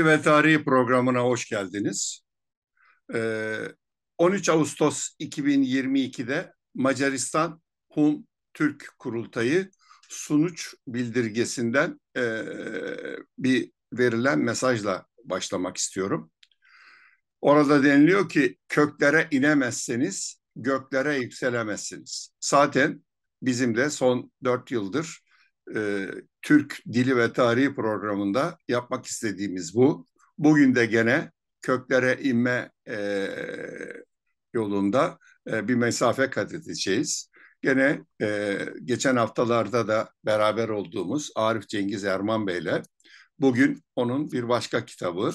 Dili ve Tarihi programına hoş geldiniz. 13 ee, Ağustos 2022'de Macaristan Hun Türk Kurultayı sunuç bildirgesinden e, bir verilen mesajla başlamak istiyorum. Orada deniliyor ki köklere inemezseniz göklere yükselemezsiniz. Zaten bizim de son dört yıldır e, Türk Dili ve Tarihi programında yapmak istediğimiz bu. Bugün de gene köklere inme e, yolunda e, bir mesafe kat edeceğiz. Gene e, geçen haftalarda da beraber olduğumuz Arif Cengiz Erman Bey'le bugün onun bir başka kitabı,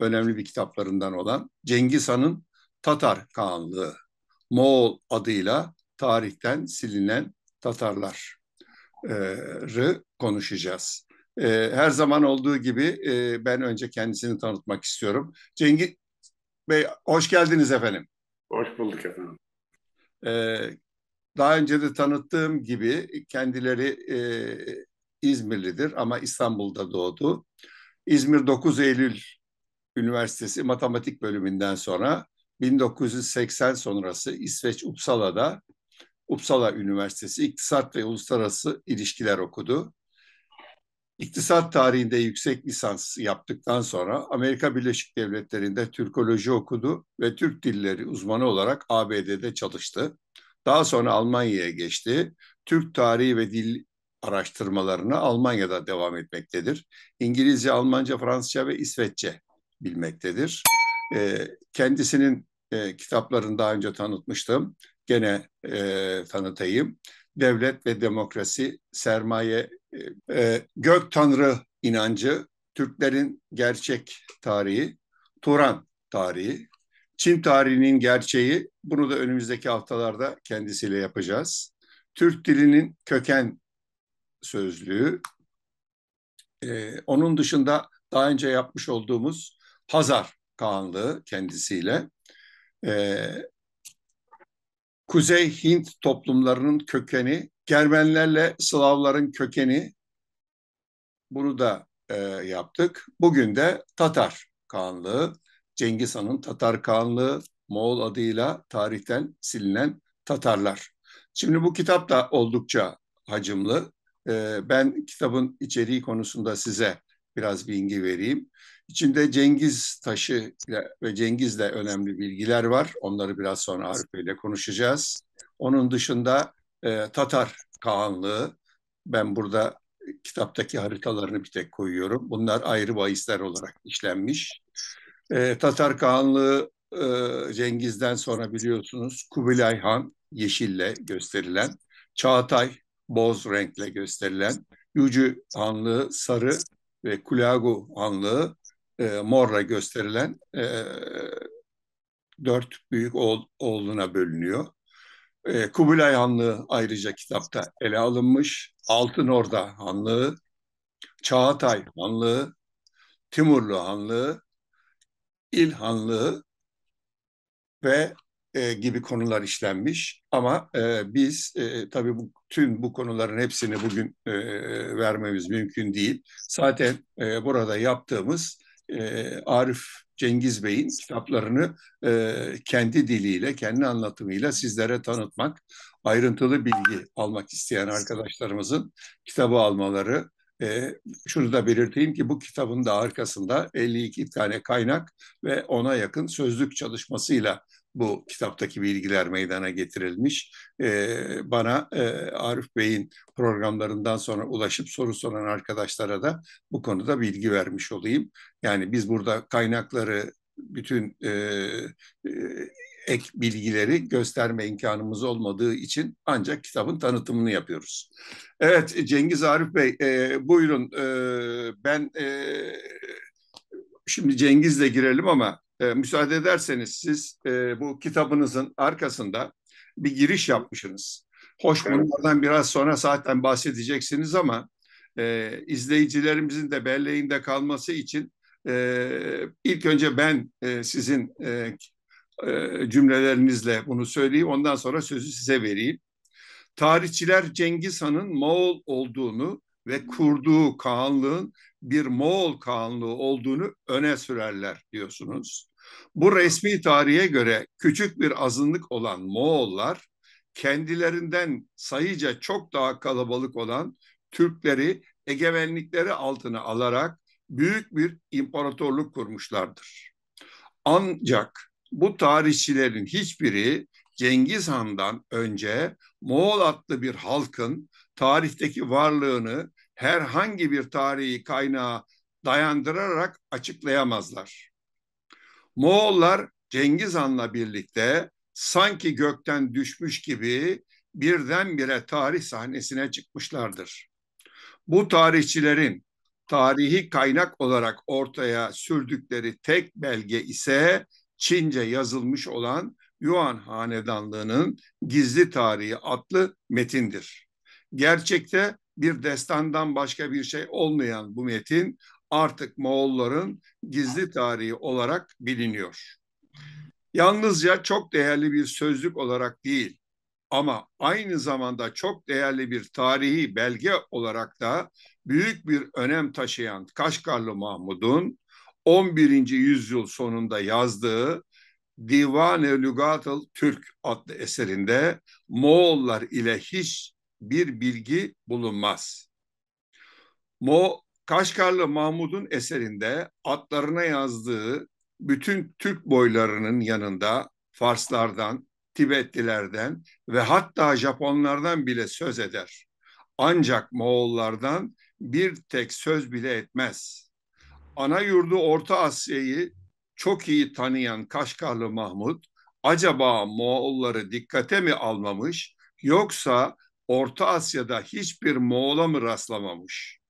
önemli bir kitaplarından olan Cengiz Han'ın Tatar Kağanlığı, Moğol adıyla tarihten silinen Tatarlar konuşacağız. Her zaman olduğu gibi ben önce kendisini tanıtmak istiyorum. Cengiz Bey hoş geldiniz efendim. Hoş bulduk efendim. Daha önce de tanıttığım gibi kendileri İzmirlidir ama İstanbul'da doğdu. İzmir 9 Eylül Üniversitesi Matematik Bölümünden sonra 1980 sonrası İsveç Uppsala'da Uppsala Üniversitesi İktisat ve Uluslararası İlişkiler okudu. İktisat tarihinde yüksek lisans yaptıktan sonra Amerika Birleşik Devletleri'nde Türkoloji okudu ve Türk dilleri uzmanı olarak ABD'de çalıştı. Daha sonra Almanya'ya geçti. Türk tarihi ve dil araştırmalarını Almanya'da devam etmektedir. İngilizce, Almanca, Fransızca ve İsveççe bilmektedir. Kendisinin kitaplarını daha önce tanıtmıştım gene e, tanıtayım. Devlet ve Demokrasi, Sermaye, e, e, Gök Tanrı inancı, Türklerin gerçek tarihi, Turan tarihi, Çin tarihinin gerçeği, bunu da önümüzdeki haftalarda kendisiyle yapacağız. Türk dilinin köken sözlüğü, ee, onun dışında daha önce yapmış olduğumuz Hazar Kağanlığı kendisiyle, ee, Kuzey Hint toplumlarının kökeni, Germenlerle Slavların kökeni bunu da e, yaptık. Bugün de Tatar Kağanlığı, Cengiz Han'ın Tatar Kağanlığı, Moğol adıyla tarihten silinen Tatarlar. Şimdi bu kitap da oldukça hacimli. E, ben kitabın içeriği konusunda size biraz bilgi vereyim. İçinde Cengiz taşı ve Cengiz'le önemli bilgiler var. Onları biraz sonra Arif Bey'le konuşacağız. Onun dışında e, Tatar Kağanlığı, ben burada kitaptaki haritalarını bir tek koyuyorum. Bunlar ayrı bahisler olarak işlenmiş. E, Tatar Kağanlığı e, Cengiz'den sonra biliyorsunuz Kubilay Han yeşille gösterilen, Çağatay boz renkle gösterilen, Yücü Hanlığı sarı ve Kulagu Hanlığı e, morla gösterilen e, dört büyük oğul, oğluna bölünüyor. E, Kubilay Hanlığı ayrıca kitapta ele alınmış. Altın Orda Hanlığı, Çağatay Hanlığı, Timurlu Hanlığı, İl Hanlığı ve e, gibi konular işlenmiş. Ama e, biz e, tabii bu, tüm bu konuların hepsini bugün e, vermemiz mümkün değil. Zaten e, burada yaptığımız e, Arif Cengiz Bey'in kitaplarını e, kendi diliyle, kendi anlatımıyla sizlere tanıtmak, ayrıntılı bilgi almak isteyen arkadaşlarımızın kitabı almaları. E, şunu da belirteyim ki bu kitabın da arkasında 52 tane kaynak ve ona yakın sözlük çalışmasıyla bu kitaptaki bilgiler meydana getirilmiş. Ee, bana e, Arif Bey'in programlarından sonra ulaşıp soru soran arkadaşlara da bu konuda bilgi vermiş olayım. Yani biz burada kaynakları bütün e, e, ek bilgileri gösterme imkanımız olmadığı için ancak kitabın tanıtımını yapıyoruz. Evet Cengiz Arif Bey e, buyurun e, ben e, şimdi Cengiz'le girelim ama e, müsaade ederseniz siz e, bu kitabınızın arkasında bir giriş yapmışsınız. Hoş bunlardan biraz sonra zaten bahsedeceksiniz ama e, izleyicilerimizin de belleğinde kalması için e, ilk önce ben e, sizin e, e, cümlelerinizle bunu söyleyeyim. Ondan sonra sözü size vereyim. Tarihçiler Cengiz Han'ın Moğol olduğunu ve kurduğu Kağanlığın bir Moğol Kağanlığı olduğunu öne sürerler diyorsunuz. Bu resmi tarihe göre küçük bir azınlık olan Moğollar kendilerinden sayıca çok daha kalabalık olan Türkleri egemenlikleri altına alarak büyük bir imparatorluk kurmuşlardır. Ancak bu tarihçilerin hiçbiri Cengiz Han'dan önce Moğol adlı bir halkın tarihteki varlığını herhangi bir tarihi kaynağa dayandırarak açıklayamazlar. Moğollar Cengiz Han'la birlikte sanki gökten düşmüş gibi birdenbire tarih sahnesine çıkmışlardır. Bu tarihçilerin tarihi kaynak olarak ortaya sürdükleri tek belge ise Çince yazılmış olan Yuan Hanedanlığı'nın Gizli Tarihi adlı metindir. Gerçekte bir destandan başka bir şey olmayan bu metin artık Moğolların gizli tarihi olarak biliniyor. Yalnızca çok değerli bir sözlük olarak değil ama aynı zamanda çok değerli bir tarihi belge olarak da büyük bir önem taşıyan Kaşgarlı Mahmud'un 11. yüzyıl sonunda yazdığı Divan-ı Lugatıl Türk adlı eserinde Moğollar ile hiç bir bilgi bulunmaz. Mo Kaşgarlı Mahmud'un eserinde atlarına yazdığı bütün Türk boylarının yanında Farslardan, Tibetlilerden ve hatta Japonlardan bile söz eder. Ancak Moğollardan bir tek söz bile etmez. Ana yurdu Orta Asya'yı çok iyi tanıyan Kaşgarlı Mahmud acaba Moğolları dikkate mi almamış yoksa Orta Asya'da hiçbir Moğol'a mı rastlamamış?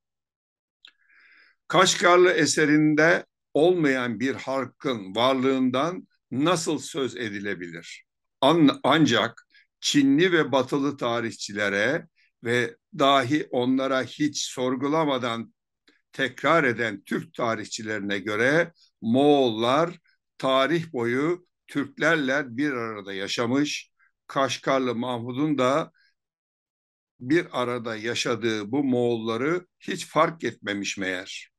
Kaşgarlı eserinde olmayan bir halkın varlığından nasıl söz edilebilir? An ancak Çinli ve Batılı tarihçilere ve dahi onlara hiç sorgulamadan tekrar eden Türk tarihçilerine göre Moğollar tarih boyu Türklerle bir arada yaşamış. Kaşgarlı Mahmud'un da bir arada yaşadığı bu Moğolları hiç fark etmemiş meğer.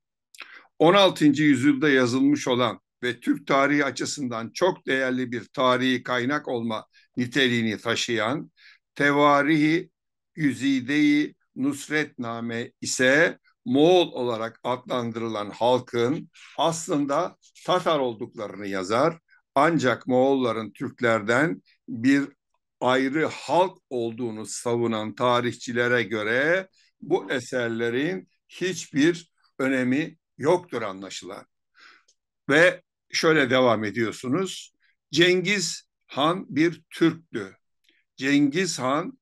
16. yüzyılda yazılmış olan ve Türk tarihi açısından çok değerli bir tarihi kaynak olma niteliğini taşıyan Tevarihi Güzide-i Nusretname ise Moğol olarak adlandırılan halkın aslında Tatar olduklarını yazar. Ancak Moğolların Türklerden bir ayrı halk olduğunu savunan tarihçilere göre bu eserlerin hiçbir önemi yoktur anlaşılan. Ve şöyle devam ediyorsunuz. Cengiz Han bir Türktü. Cengiz Han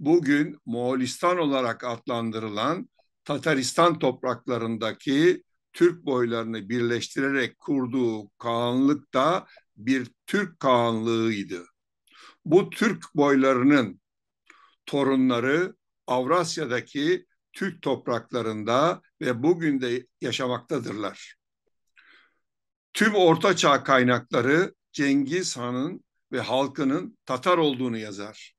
bugün Moğolistan olarak adlandırılan Tataristan topraklarındaki Türk boylarını birleştirerek kurduğu kağanlık da bir Türk kağanlığıydı. Bu Türk boylarının torunları Avrasya'daki Türk topraklarında ve bugün de yaşamaktadırlar. Tüm Orta Çağ kaynakları Cengiz Han'ın ve halkının Tatar olduğunu yazar.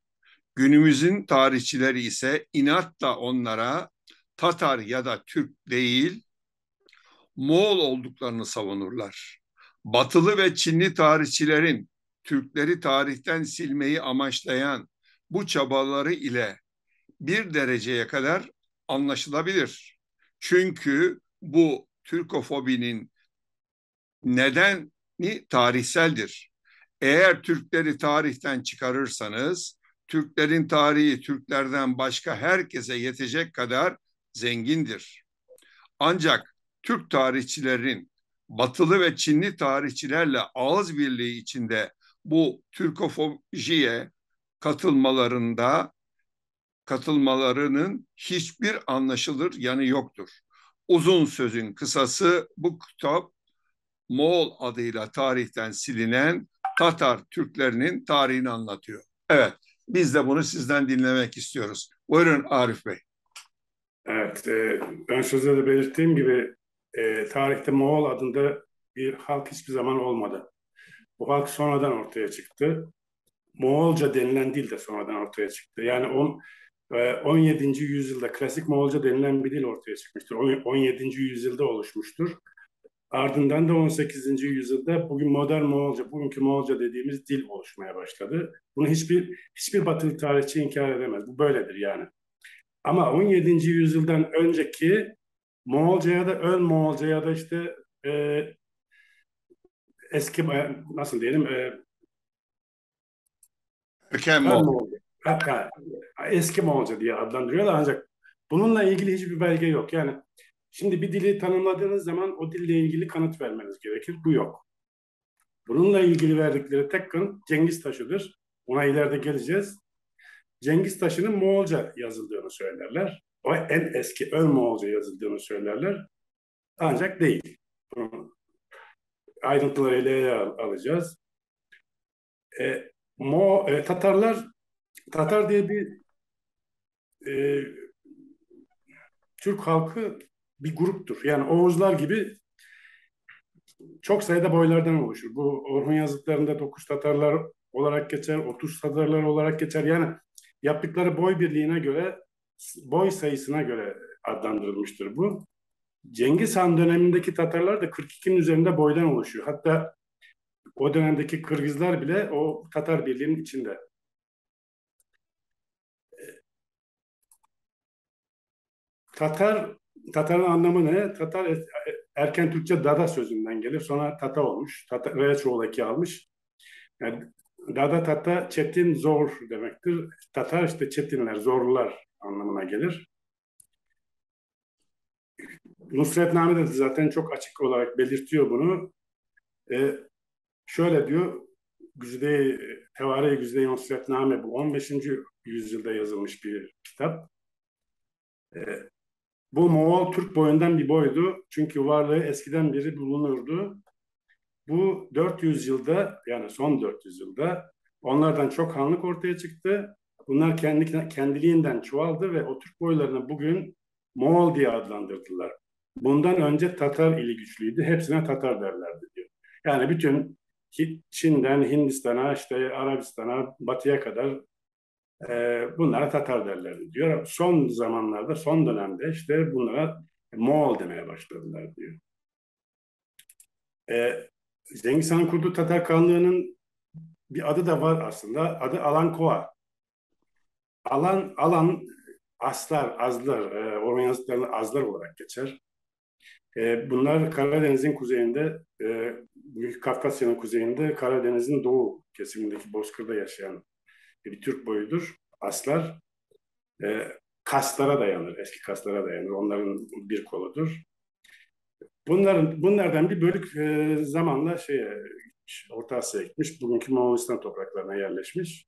Günümüzün tarihçileri ise inatla onlara Tatar ya da Türk değil, Moğol olduklarını savunurlar. Batılı ve Çinli tarihçilerin Türkleri tarihten silmeyi amaçlayan bu çabaları ile bir dereceye kadar anlaşılabilir. Çünkü bu Türkofobinin nedeni tarihseldir. Eğer Türkleri tarihten çıkarırsanız Türklerin tarihi Türklerden başka herkese yetecek kadar zengindir. Ancak Türk tarihçilerin Batılı ve Çinli tarihçilerle ağız birliği içinde bu Türkofojiye katılmalarında katılmalarının hiçbir anlaşılır yanı yoktur. Uzun sözün kısası bu kitap Moğol adıyla tarihten silinen Tatar Türklerinin tarihini anlatıyor. Evet, biz de bunu sizden dinlemek istiyoruz. Buyurun Arif Bey. Evet, e, ön sözde de belirttiğim gibi e, tarihte Moğol adında bir halk hiçbir zaman olmadı. Bu halk sonradan ortaya çıktı. Moğolca denilen dil de sonradan ortaya çıktı. Yani on, 17. Ee, yüzyılda klasik Moğolca denilen bir dil ortaya çıkmıştır. 17. yüzyılda oluşmuştur. Ardından da 18. yüzyılda bugün modern Moğolca, bugünkü Moğolca dediğimiz dil oluşmaya başladı. Bunu hiçbir hiçbir batılı tarihçi inkar edemez. Bu böyledir yani. Ama 17. yüzyıldan önceki Moğolca'ya da ön Moğolca'ya da işte e, eski nasıl diyelim e, Erken Moğolca. Eski Moğolca diye adlandırıyorlar ancak bununla ilgili hiçbir belge yok. Yani şimdi bir dili tanımladığınız zaman o dille ilgili kanıt vermeniz gerekir. Bu yok. Bununla ilgili verdikleri tek kanıt Cengiz taşıdır. Ona ileride geleceğiz. Cengiz taşının Moğolca yazıldığını söylerler. O en eski ön Moğolca yazıldığını söylerler. Ancak değil. Ayrıntılarıyla ele alacağız. E, Mo, e, Tatarlar Tatar diye bir e, Türk halkı bir gruptur. Yani Oğuzlar gibi çok sayıda boylardan oluşur. Bu Orhun yazıtlarında dokuz Tatarlar olarak geçer, otuz Tatarlar olarak geçer. Yani yaptıkları boy birliğine göre, boy sayısına göre adlandırılmıştır bu. Cengiz Han dönemindeki Tatarlar da 42'nin üzerinde boydan oluşuyor. Hatta o dönemdeki Kırgızlar bile o Tatar birliğinin içinde. Tatar, Tatar'ın anlamı ne? Tatar erken Türkçe Dada sözünden gelir. Sonra Tata olmuş. Tata, Reçoğlu eki almış. Yani Dada Tata çetin zor demektir. Tatar işte çetinler, zorlular anlamına gelir. Nusretname de zaten çok açık olarak belirtiyor bunu. Ee, şöyle diyor, Güzide, Tevari Güzide Nusretname bu 15. yüzyılda yazılmış bir kitap. Ee, bu Moğol Türk boyundan bir boydu. Çünkü varlığı eskiden beri bulunurdu. Bu 400 yılda yani son 400 yılda onlardan çok hanlık ortaya çıktı. Bunlar kendi, kendiliğinden çoğaldı ve o Türk boylarını bugün Moğol diye adlandırdılar. Bundan önce Tatar ili güçlüydü. Hepsine Tatar derlerdi diyor. Yani bütün Çin'den Hindistan'a, işte Arabistan'a, Batı'ya kadar e, bunlara Tatar derlerdi diyor. Son zamanlarda, son dönemde işte bunlara Moğol demeye başladılar diyor. E, Cengiz Han kurduğu Tatar Kanlığı'nın bir adı da var aslında. Adı Alankova. Alan, alan aslar, azlar, e, Orman yazıtlarında azlar olarak geçer. E, bunlar Karadeniz'in kuzeyinde, e, Büyük Kafkasya'nın kuzeyinde, Karadeniz'in doğu kesimindeki bozkırda yaşayan bir Türk boyudur. Aslar e, kaslara dayanır, eski kaslara dayanır. Onların bir koludur. Bunların bunlardan bir bölük e, zamanla şeye Orta Asya'ya gitmiş. Bugünkü Moğolistan topraklarına yerleşmiş.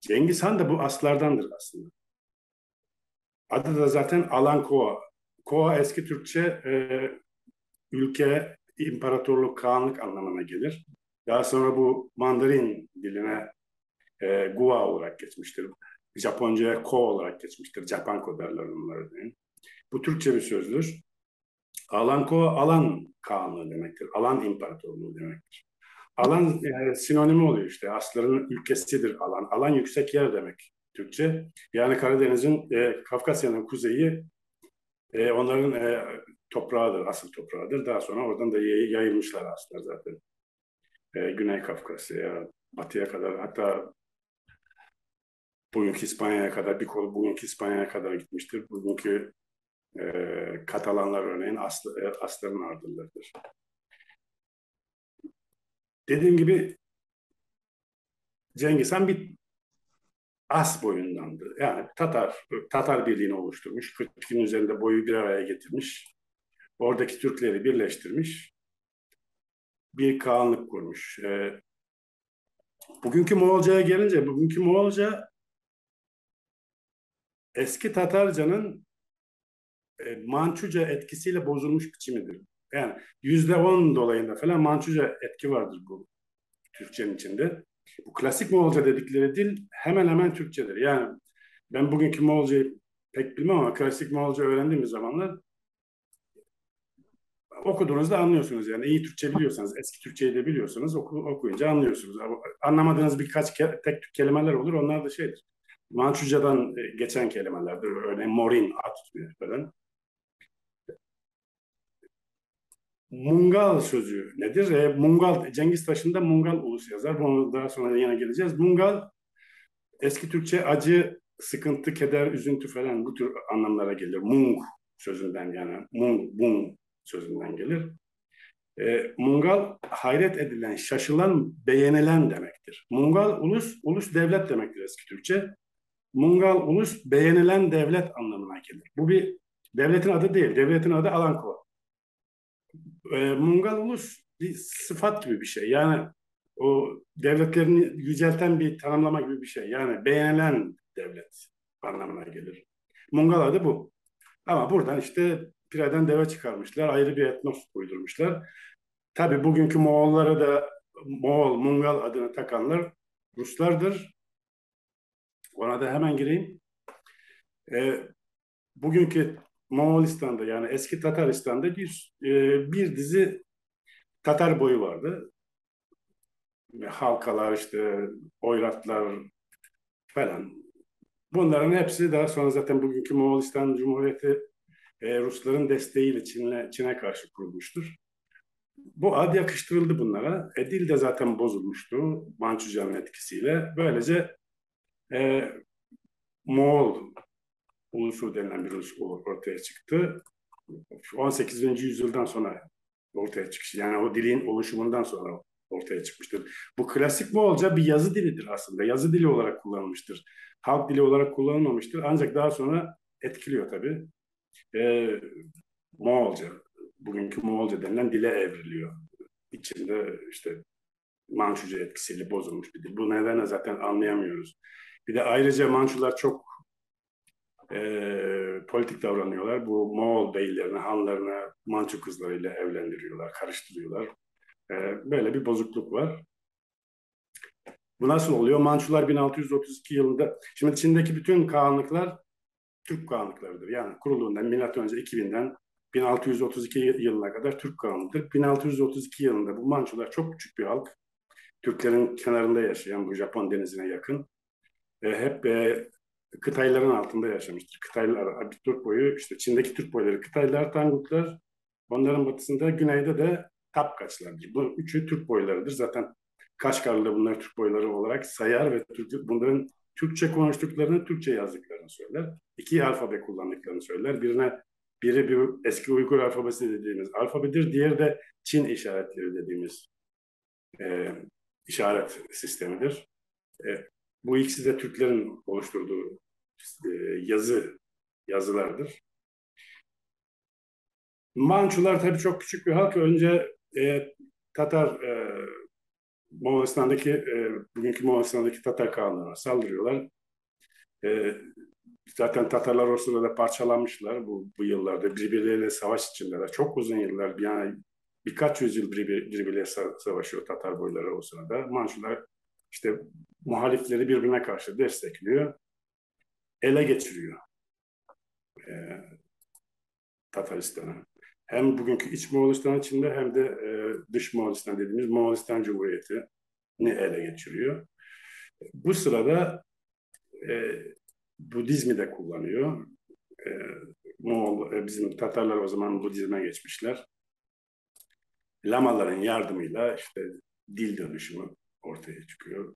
Cengiz Han da bu aslardandır aslında. Adı da zaten Alan Koa. Eski Türkçe e, ülke, imparatorluk, kağanlık anlamına gelir. Daha sonra bu Mandarin diline e, Gua olarak geçmiştir. Japonca'ya Ko olarak geçmiştir. Japanko derler onlara. Bu Türkçe bir sözdür. Alanko alan kanunu demektir. Alan imparatorluğu demektir. Alan e, sinonimi oluyor işte. Asların ülkesidir alan. Alan yüksek yer demek Türkçe. Yani Karadeniz'in, e, Kafkasya'nın kuzeyi e, onların e, toprağıdır, asıl toprağıdır. Daha sonra oradan da yayılmışlar aslında zaten. E, Güney Kafkasya, batıya kadar hatta bugünkü İspanya'ya kadar bir kol bugünkü İspanya'ya kadar gitmiştir. Bugünkü e, Katalanlar örneğin aslı, e, asların ardındadır. Dediğim gibi Cengiz Han bir as boyundandı. Yani Tatar, Tatar birliğini oluşturmuş. 42'nin üzerinde boyu bir araya getirmiş. Oradaki Türkleri birleştirmiş. Bir kağanlık kurmuş. Ee, bugünkü Moğolca'ya gelince, bugünkü Moğolca eski Tatarcanın e, Mançuca etkisiyle bozulmuş biçimidir. Yani yüzde on dolayında falan Mançuca etki vardır bu Türkçenin içinde. Bu klasik Moğolca dedikleri dil hemen hemen Türkçedir. Yani ben bugünkü Moğolcayı pek bilmem ama klasik Moğolca öğrendiğimiz zamanlar okuduğunuzda anlıyorsunuz yani iyi Türkçe biliyorsanız, eski Türkçeyi de biliyorsanız oku, okuyunca anlıyorsunuz. Anlamadığınız birkaç ke tek tük kelimeler olur onlar da şeydir Mançuca'dan e, geçen kelimelerdir. Örneğin morin, at falan. Mungal sözü nedir? E, Mungal, Cengiz Taş'ında Mungal ulus yazar. Bunu daha sonra yine geleceğiz. Mungal eski Türkçe acı, sıkıntı, keder, üzüntü falan bu tür anlamlara gelir. Mung sözünden yani mung, bung sözünden gelir. E, Mungal hayret edilen, şaşılan, beğenilen demektir. Mungal ulus, ulus devlet demektir eski Türkçe. Mungal ulus beğenilen devlet anlamına gelir. Bu bir devletin adı değil. Devletin adı Alankova. E, Mungal ulus bir sıfat gibi bir şey. Yani o devletlerini yücelten bir tanımlama gibi bir şey. Yani beğenilen devlet anlamına gelir. Mungal adı bu. Ama buradan işte pireden deve çıkarmışlar. Ayrı bir etnos uydurmuşlar. Tabi bugünkü Moğollara da Moğol, Mungal adını takanlar Ruslardır. Ona da hemen gireyim. E, bugünkü Moğolistan'da yani eski Tataristan'da bir e, bir dizi Tatar boyu vardı. Halkalar işte oyratlar falan. Bunların hepsi daha sonra zaten bugünkü Moğolistan Cumhuriyeti e, Rusların desteğiyle Çin'le Çin'e karşı kurulmuştur. Bu ad yakıştırıldı bunlara. E, dil de zaten bozulmuştu Mançuca'nın etkisiyle. Böylece e, Moğol ulusu denilen bir ulus ortaya çıktı. 18. yüzyıldan sonra ortaya çıkışı. Yani o dilin oluşumundan sonra ortaya çıkmıştır. Bu klasik Moğolca bir yazı dilidir aslında. Yazı dili olarak kullanılmıştır. Halk dili olarak kullanılmamıştır. Ancak daha sonra etkiliyor tabii. Ee, Moğolca, bugünkü Moğolca denilen dile evriliyor. İçinde işte Mançuca etkisiyle bozulmuş bir dil. Bu nedenle zaten anlayamıyoruz. Bir de ayrıca Mançular çok e, politik davranıyorlar. Bu Moğol beylerini, hanlarına Mançu kızlarıyla evlendiriyorlar, karıştırıyorlar. E, böyle bir bozukluk var. Bu nasıl oluyor? Mançular 1632 yılında, şimdi Çin'deki bütün kağanlıklar Türk kağanlıklarıdır. Yani kurulduğundan milattan önce 2000'den 1632 yılına kadar Türk kağanlıdır. 1632 yılında bu Mançular çok küçük bir halk. Türklerin kenarında yaşayan bu Japon denizine yakın. E, hep e, kıtayların altında yaşamıştır. Kıtaylar, Türk boyu, işte Çin'deki Türk boyları Kıtaylar, Tangutlar, onların batısında, güneyde de Tapkaçlardır. Bu üçü Türk boylarıdır. Zaten Kaşgarlı da bunları Türk boyları olarak sayar ve Türk, bunların Türkçe konuştuklarını, Türkçe yazdıklarını söyler. İki alfabe kullandıklarını söyler. Birine biri bir eski Uygur alfabesi dediğimiz alfabedir. Diğeri de Çin işaretleri dediğimiz e, işaret sistemidir. E, bu ikisi de Türklerin oluşturduğu e, yazı yazılardır. Mançular tabii çok küçük bir halk. Önce e, Tatar e, Moğolistan'daki e, bugünkü Moğolistan'daki Tatar kağanlarına saldırıyorlar. E, zaten Tatarlar o sırada parçalanmışlar bu, bu yıllarda. Birbirleriyle savaş içindeler. Çok uzun yıllar yani birkaç yüzyıl birbir, birbirleriyle savaşıyor Tatar boyları o sırada. Mançular işte muhalifleri birbirine karşı destekliyor ele geçiriyor e, Tataristan'ı. Hem bugünkü iç Moğolistan içinde hem de e, dış Moğolistan dediğimiz Moğolistan Cumhuriyeti'ni ele geçiriyor. Bu sırada e, Budizmi de kullanıyor. E, Moğol, e, bizim Tatarlar o zaman Budizme geçmişler. Lamaların yardımıyla işte dil dönüşümü ortaya çıkıyor.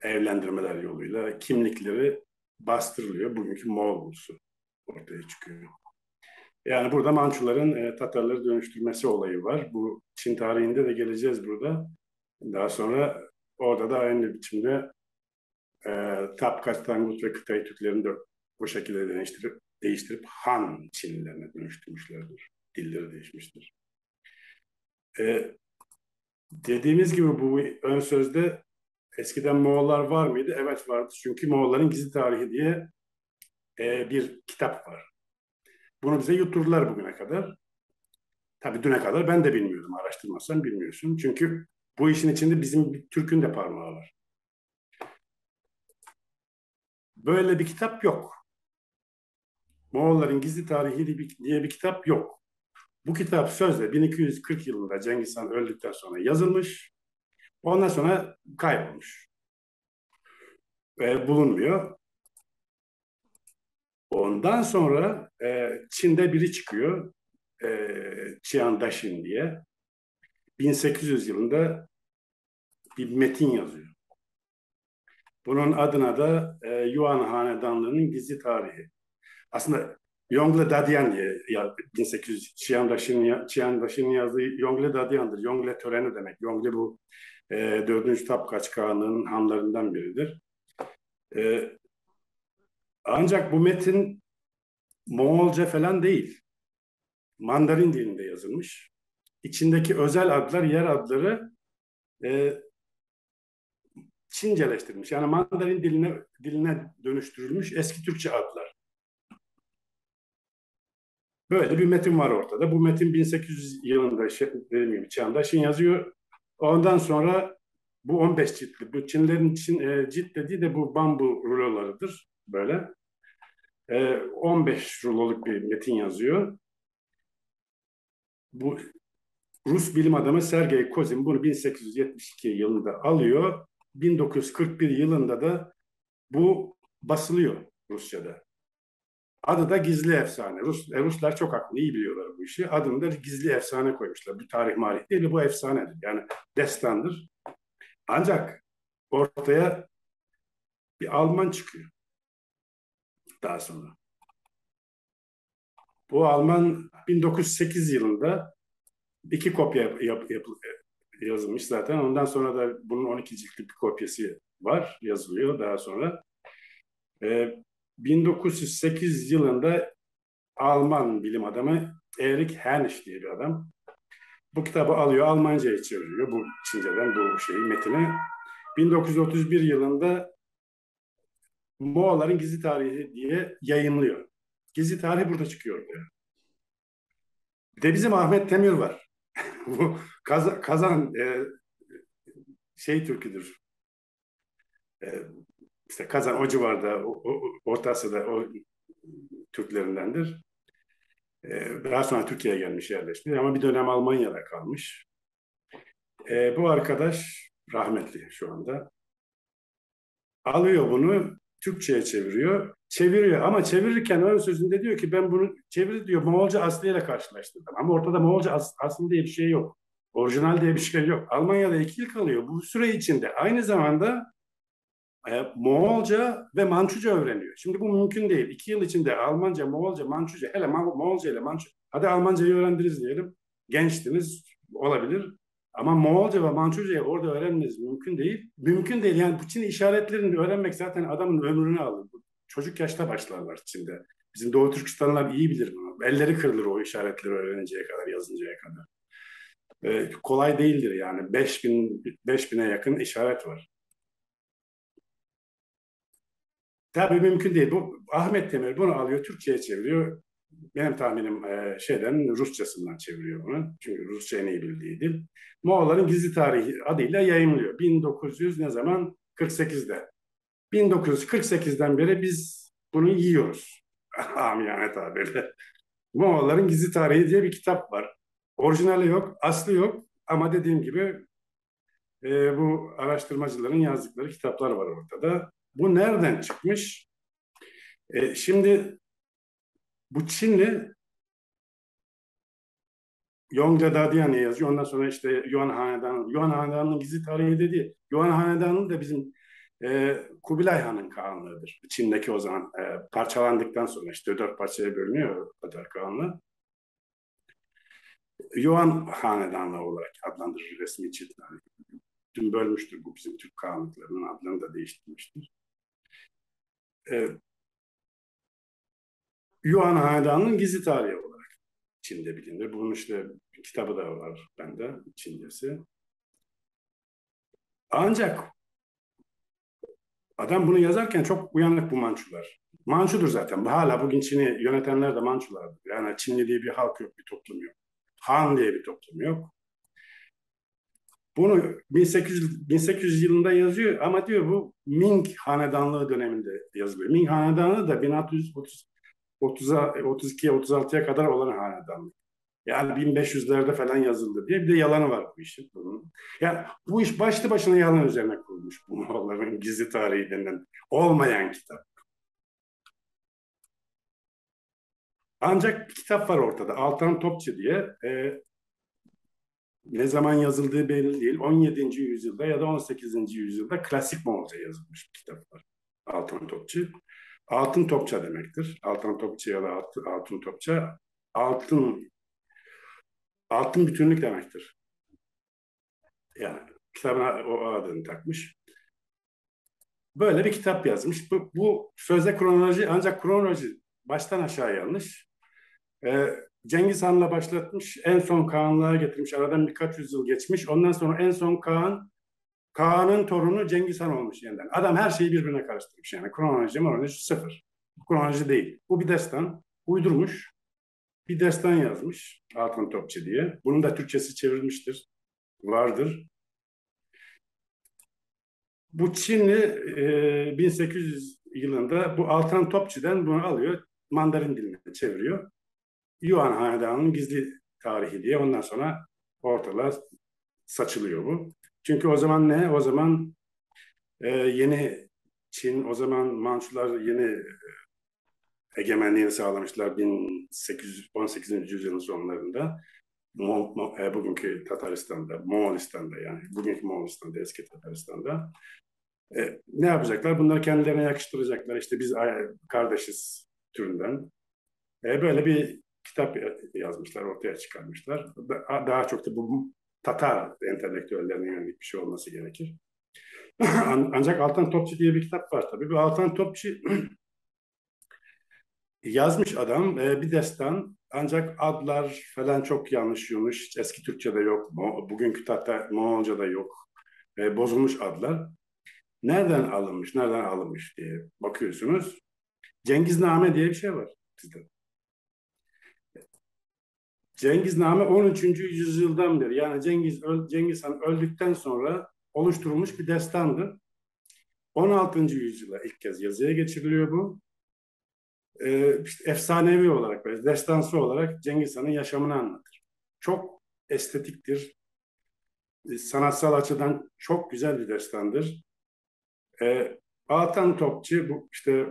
Evlendirmeler yoluyla kimlikleri bastırılıyor. Bugünkü Moğol ulusu ortaya çıkıyor. Yani burada Mançuların e, Tatarları dönüştürmesi olayı var. Bu Çin tarihinde de geleceğiz burada. Daha sonra orada da aynı biçimde e, Tapkaç, Tangut ve Kıtay Türklerini de bu şekilde değiştirip, değiştirip Han Çinlilerine dönüştürmüşlerdir. Dilleri değişmiştir. E, dediğimiz gibi bu ön sözde Eskiden Moğollar var mıydı? Evet vardı. Çünkü Moğolların Gizli Tarihi diye e, bir kitap var. Bunu bize yutturdular bugüne kadar. Tabii düne kadar ben de bilmiyordum. Araştırmazsan bilmiyorsun. Çünkü bu işin içinde bizim bir Türk'ün de parmağı var. Böyle bir kitap yok. Moğolların Gizli Tarihi diye bir kitap yok. Bu kitap sözde 1240 yılında Cengiz Han öldükten sonra yazılmış. Ondan sonra kaybolmuş. Ve bulunmuyor. Ondan sonra e, Çin'de biri çıkıyor. E, Chiang Dashin diye. 1800 yılında bir metin yazıyor. Bunun adına da e, Yuan Hanedanlığı'nın gizli tarihi. Aslında Yongle Dadian diye ya, 1800 Chiang Dashin'in yazdığı Yongle Dadian'dır. Yongle töreni demek. Yongle bu e, 4. Tapkaç Kağanlığı'nın hanlarından biridir. E, ancak bu metin Moğolca falan değil. Mandarin dilinde yazılmış. İçindeki özel adlar, yer adları e, Çinceleştirilmiş. Yani Mandarin diline diline dönüştürülmüş eski Türkçe adlar. Böyle bir metin var ortada. Bu metin 1800 yılında şey, gibi Çağdaş'ın yazıyor. Ondan sonra bu 15 ciltli. Bu Çinlerin Çin, e, cilt dediği de bu bambu rulolarıdır. Böyle. E, 15 ruloluk bir metin yazıyor. Bu Rus bilim adamı Sergey Kozin bunu 1872 yılında alıyor. 1941 yılında da bu basılıyor Rusya'da. Adı da Gizli Efsane. Rus, e, Ruslar çok haklı, iyi biliyorlar bu işi. Adını da Gizli Efsane koymuşlar. Bir tarih marih değil, bu efsanedir. Yani destandır. Ancak ortaya bir Alman çıkıyor. Daha sonra. Bu Alman 1908 yılında iki kopya yap, yap, yazılmış zaten. Ondan sonra da bunun 12 ciltlik bir kopyası var, yazılıyor daha sonra. Ee, 1908 yılında Alman bilim adamı Erich Hensch diye bir adam. Bu kitabı alıyor, Almanca'ya çeviriyor bu Çince'den bu şeyi, metini. 1931 yılında Moğolların Gizli Tarihi diye yayınlıyor. Gizli Tarih burada çıkıyor diyor. Bir de bizim Ahmet Temür var. bu kazan, kazan e, şey türküdür. E, işte Kazan o civarda, o, o, Orta Asya'da o Türklerindendir. E, daha sonra Türkiye'ye gelmiş, yerleşmiş ama bir dönem Almanya'da kalmış. E, bu arkadaş rahmetli şu anda. Alıyor bunu, Türkçe'ye çeviriyor. Çeviriyor ama çevirirken ön sözünde diyor ki ben bunu çevir diyor Moğolca aslıyla karşılaştırdım. Ama ortada Moğolca as aslı diye bir şey yok. Orijinal diye bir şey yok. Almanya'da iki yıl kalıyor. Bu süre içinde aynı zamanda e, Moğolca ve Mançuca öğreniyor. Şimdi bu mümkün değil. İki yıl içinde Almanca, Moğolca, Mançuca, hele Moğolca ile Mançuca. Hadi Almancayı öğrendiniz diyelim. Gençtiniz, olabilir. Ama Moğolca ve Mançuca'yı orada öğrenmeniz mümkün değil. Mümkün değil. Yani bu Çin işaretlerini öğrenmek zaten adamın ömrünü alır. Çocuk yaşta başlarlar Çin'de. Bizim Doğu Türkistanlılar iyi bilir bunu. Elleri kırılır o işaretleri öğreninceye kadar, yazıncaya kadar. Ee, kolay değildir yani. 5000 5000'e yakın işaret var. Tabii mümkün değil. Bu Ahmet Temel bunu alıyor, Türkçe'ye çeviriyor. Benim tahminim e, şeyden Rusçasından çeviriyor bunu. Çünkü Rusça en iyi bildiği dil. Moğolların gizli tarihi adıyla yayınlıyor. 1900 ne zaman? 48'de. 1948'den beri biz bunu yiyoruz. Amiyane tabirle. Moğolların gizli tarihi diye bir kitap var. Orijinali yok, aslı yok ama dediğim gibi e, bu araştırmacıların yazdıkları kitaplar var ortada. Bu nereden çıkmış? E, şimdi bu Çinli Yonca Dadian yazıyor. Ondan sonra işte Yuan Hanedanı. Yuan Hanedanı'nın gizli tarihi dedi. Yuan Hanedanı da bizim e, Kubilay Han'ın Kağanlığıdır. Çin'deki o zaman e, parçalandıktan sonra işte dört parçaya bölünüyor Tatar Kağanlığı. Yuan Hanedanlığı olarak adlandırır resmi Çin tarihi. Dün bölmüştür bu bizim Türk Kağanlıklarının adlarını da değiştirmiştir. E, Yuan Hanedanı'nın gizli tarihi olarak Çin'de bilinir. Bunun işte kitabı da var bende Çincesi. Ancak adam bunu yazarken çok uyanık bu Mançular. Mançudur zaten. Hala bugün Çin'i yönetenler de Mançulardır. Yani Çinli diye bir halk yok, bir toplum yok. Han diye bir toplum yok. Bunu 1800, 1800 yılında yazıyor ama diyor bu Ming Hanedanlığı döneminde yazılıyor. Ming Hanedanlığı da 1630 32'ye 36'ya kadar olan hanedanlık. Yani 1500'lerde falan yazıldı diye bir de yalanı var bu işin. Bunun. Yani bu iş başlı başına yalan üzerine kurulmuş bu Moğolların gizli tarihi denilen olmayan kitap. Ancak bir kitap var ortada. Altan Topçu diye. E, ne zaman yazıldığı belli değil. 17. yüzyılda ya da 18. yüzyılda klasik Moğolca yazılmış bir kitap var. Altan Topçu. Altın topça demektir. Altın topçu ya da altın, altın topça altın altın bütünlük demektir. Yani kitabına o adını takmış. Böyle bir kitap yazmış. Bu, bu sözde kronoloji ancak kronoloji baştan aşağı yanlış. Ee, Cengiz Han'la başlatmış, en son Kaanlığa getirmiş. Aradan birkaç yüzyıl geçmiş. Ondan sonra en son Kaan, Kaan'ın torunu Cengiz Han olmuş yeniden. Adam her şeyi birbirine karıştırmış. Yani kronoloji, kronoloji sıfır. Kronoloji değil. Bu bir destan. Uydurmuş. Bir destan yazmış. Altın Topçu diye. Bunun da Türkçesi çevrilmiştir. Vardır. Bu Çinli e, 1800 yılında bu Altan Topçu'dan bunu alıyor. Mandarin diline çeviriyor. Yuan Hanedanı'nın gizli tarihi diye ondan sonra ortalığa saçılıyor bu. Çünkü o zaman ne? O zaman e, yeni Çin, o zaman Mançular yeni e, egemenliğini sağlamışlar 1818. yüzyılın sonlarında. Mo, Mo, e, bugünkü Tataristan'da, Moğolistan'da yani bugünkü Moğolistan'da, eski Tataristan'da. E, ne yapacaklar? Bunları kendilerine yakıştıracaklar. İşte biz kardeşiz türünden. E, böyle bir kitap yazmışlar, ortaya çıkarmışlar. Daha çok da bu Tatar entelektüellerine yönelik bir şey olması gerekir. Ancak Altan Topçu diye bir kitap var tabii. Bu Altan Topçu yazmış adam e, bir destan ancak adlar falan çok yanlış yumuş. Eski Türkçe'de yok. Bugünkü Tatar Moğolca'da yok. E, bozulmuş adlar. Nereden alınmış, nereden alınmış diye bakıyorsunuz. Cengiz Name diye bir şey var sizde. Cengiz Name 13. yüzyıldan beri yani Cengiz Cengiz Han öldükten sonra oluşturulmuş bir destandı. 16. yüzyıla ilk kez yazıya geçiriliyor bu. Ee, işte efsanevi olarak, böyle destansı olarak Cengiz Han'ın yaşamını anlatır. Çok estetiktir. Ee, sanatsal açıdan çok güzel bir destandır. Ee, Altan Topçu bu işte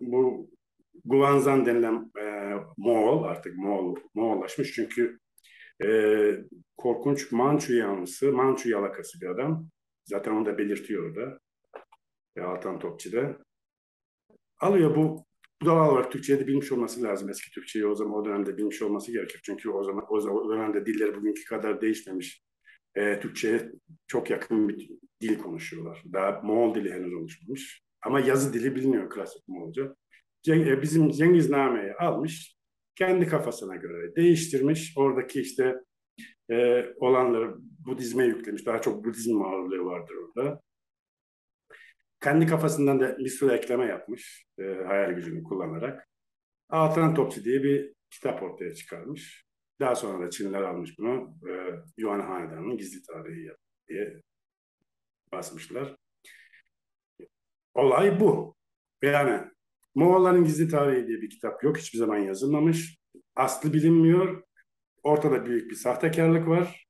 bu Guanzan denilen e, Moğol artık Moğol, Moğollaşmış çünkü e, korkunç Mançu yanlısı, Mançu yalakası bir adam. Zaten onu da belirtiyor orada. E, Altan Topçu'da. Alıyor bu doğal olarak Türkçe'yi de bilmiş olması lazım. Eski Türkçeyi o zaman o dönemde bilmiş olması gerekir. Çünkü o zaman o dönemde diller bugünkü kadar değişmemiş. E, Türkçe'ye çok yakın bir dil konuşuyorlar. Daha Moğol dili henüz oluşmamış. Ama yazı dili biliniyor klasik Moğolca. E, bizim Cengizname'yi almış, kendi kafasına göre değiştirmiş. Oradaki işte e, olanları Budizme yüklemiş. Daha çok Budizm ağırlığı vardır orada. Kendi kafasından da bir sürü ekleme yapmış. E, hayal gücünü kullanarak. Altınan Topçu diye bir kitap ortaya çıkarmış. Daha sonra da Çinliler almış bunu. E, Yuan Hanedanı'nın gizli tarihi diye basmışlar. Olay bu. Yani Moğolların Gizli Tarihi diye bir kitap yok. Hiçbir zaman yazılmamış. Aslı bilinmiyor. Ortada büyük bir sahtekarlık var.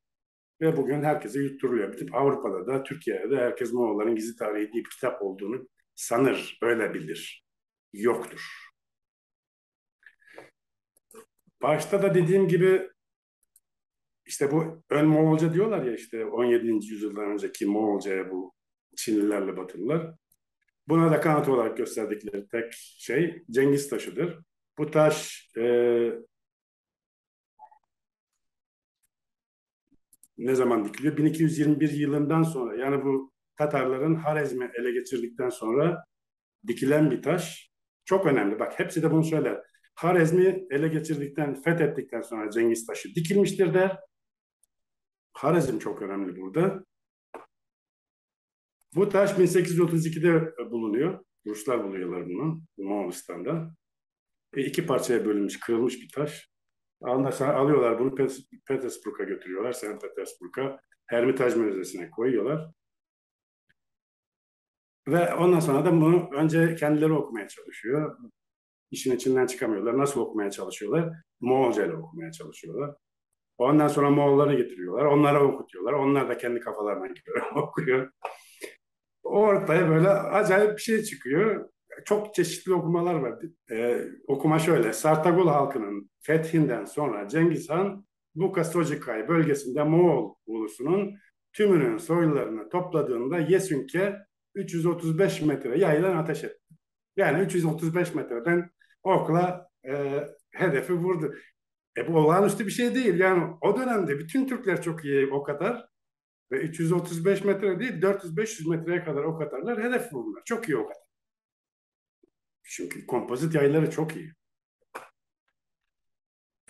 Ve bugün herkese yutturuluyor. Bütün Avrupa'da da Türkiye'de de herkes Moğolların Gizli Tarihi diye bir kitap olduğunu sanır, öyle bilir. Yoktur. Başta da dediğim gibi işte bu ön Moğolca diyorlar ya işte 17. yüzyıldan önceki Moğolca'ya bu Çinlilerle Batılılar. Buna da kanıt olarak gösterdikleri tek şey Cengiz taşıdır. Bu taş e, ne zaman dikiliyor? 1221 yılından sonra yani bu Tatarların Harezm'i ele geçirdikten sonra dikilen bir taş. Çok önemli. Bak hepsi de bunu söyler. Harezm'i ele geçirdikten, fethettikten sonra Cengiz taşı dikilmiştir der. Harezm çok önemli burada. Bu taş 1832'de bulunuyor. Ruslar buluyorlar bunu Moğolistan'da. E, iki parçaya bölünmüş, kırılmış bir taş. Sonra alıyorlar bunu Petersburg'a götürüyorlar. St. Petersburg'a Hermitage Müzesi'ne koyuyorlar. Ve ondan sonra da bunu önce kendileri okumaya çalışıyor. İşin içinden çıkamıyorlar. Nasıl okumaya çalışıyorlar? Moğolca ile okumaya çalışıyorlar. Ondan sonra Moğolları getiriyorlar. Onlara okutuyorlar. Onlar da kendi kafalarına göre okuyor ortaya böyle acayip bir şey çıkıyor. çok çeşitli okumalar var. Ee, okuma şöyle. Sartagul halkının fethinden sonra Cengiz Han Buka Sojikay bölgesinde Moğol ulusunun tümünün soylularını topladığında Yesünke 335 metre yaylan ateş etti. Yani 335 metreden okla e, hedefi vurdu. E bu olağanüstü bir şey değil. Yani o dönemde bütün Türkler çok iyi o kadar ve 335 metre değil 400-500 metreye kadar o kadarlar hedef vurdular. Çok iyi o kadar. Çünkü kompozit yayları çok iyi.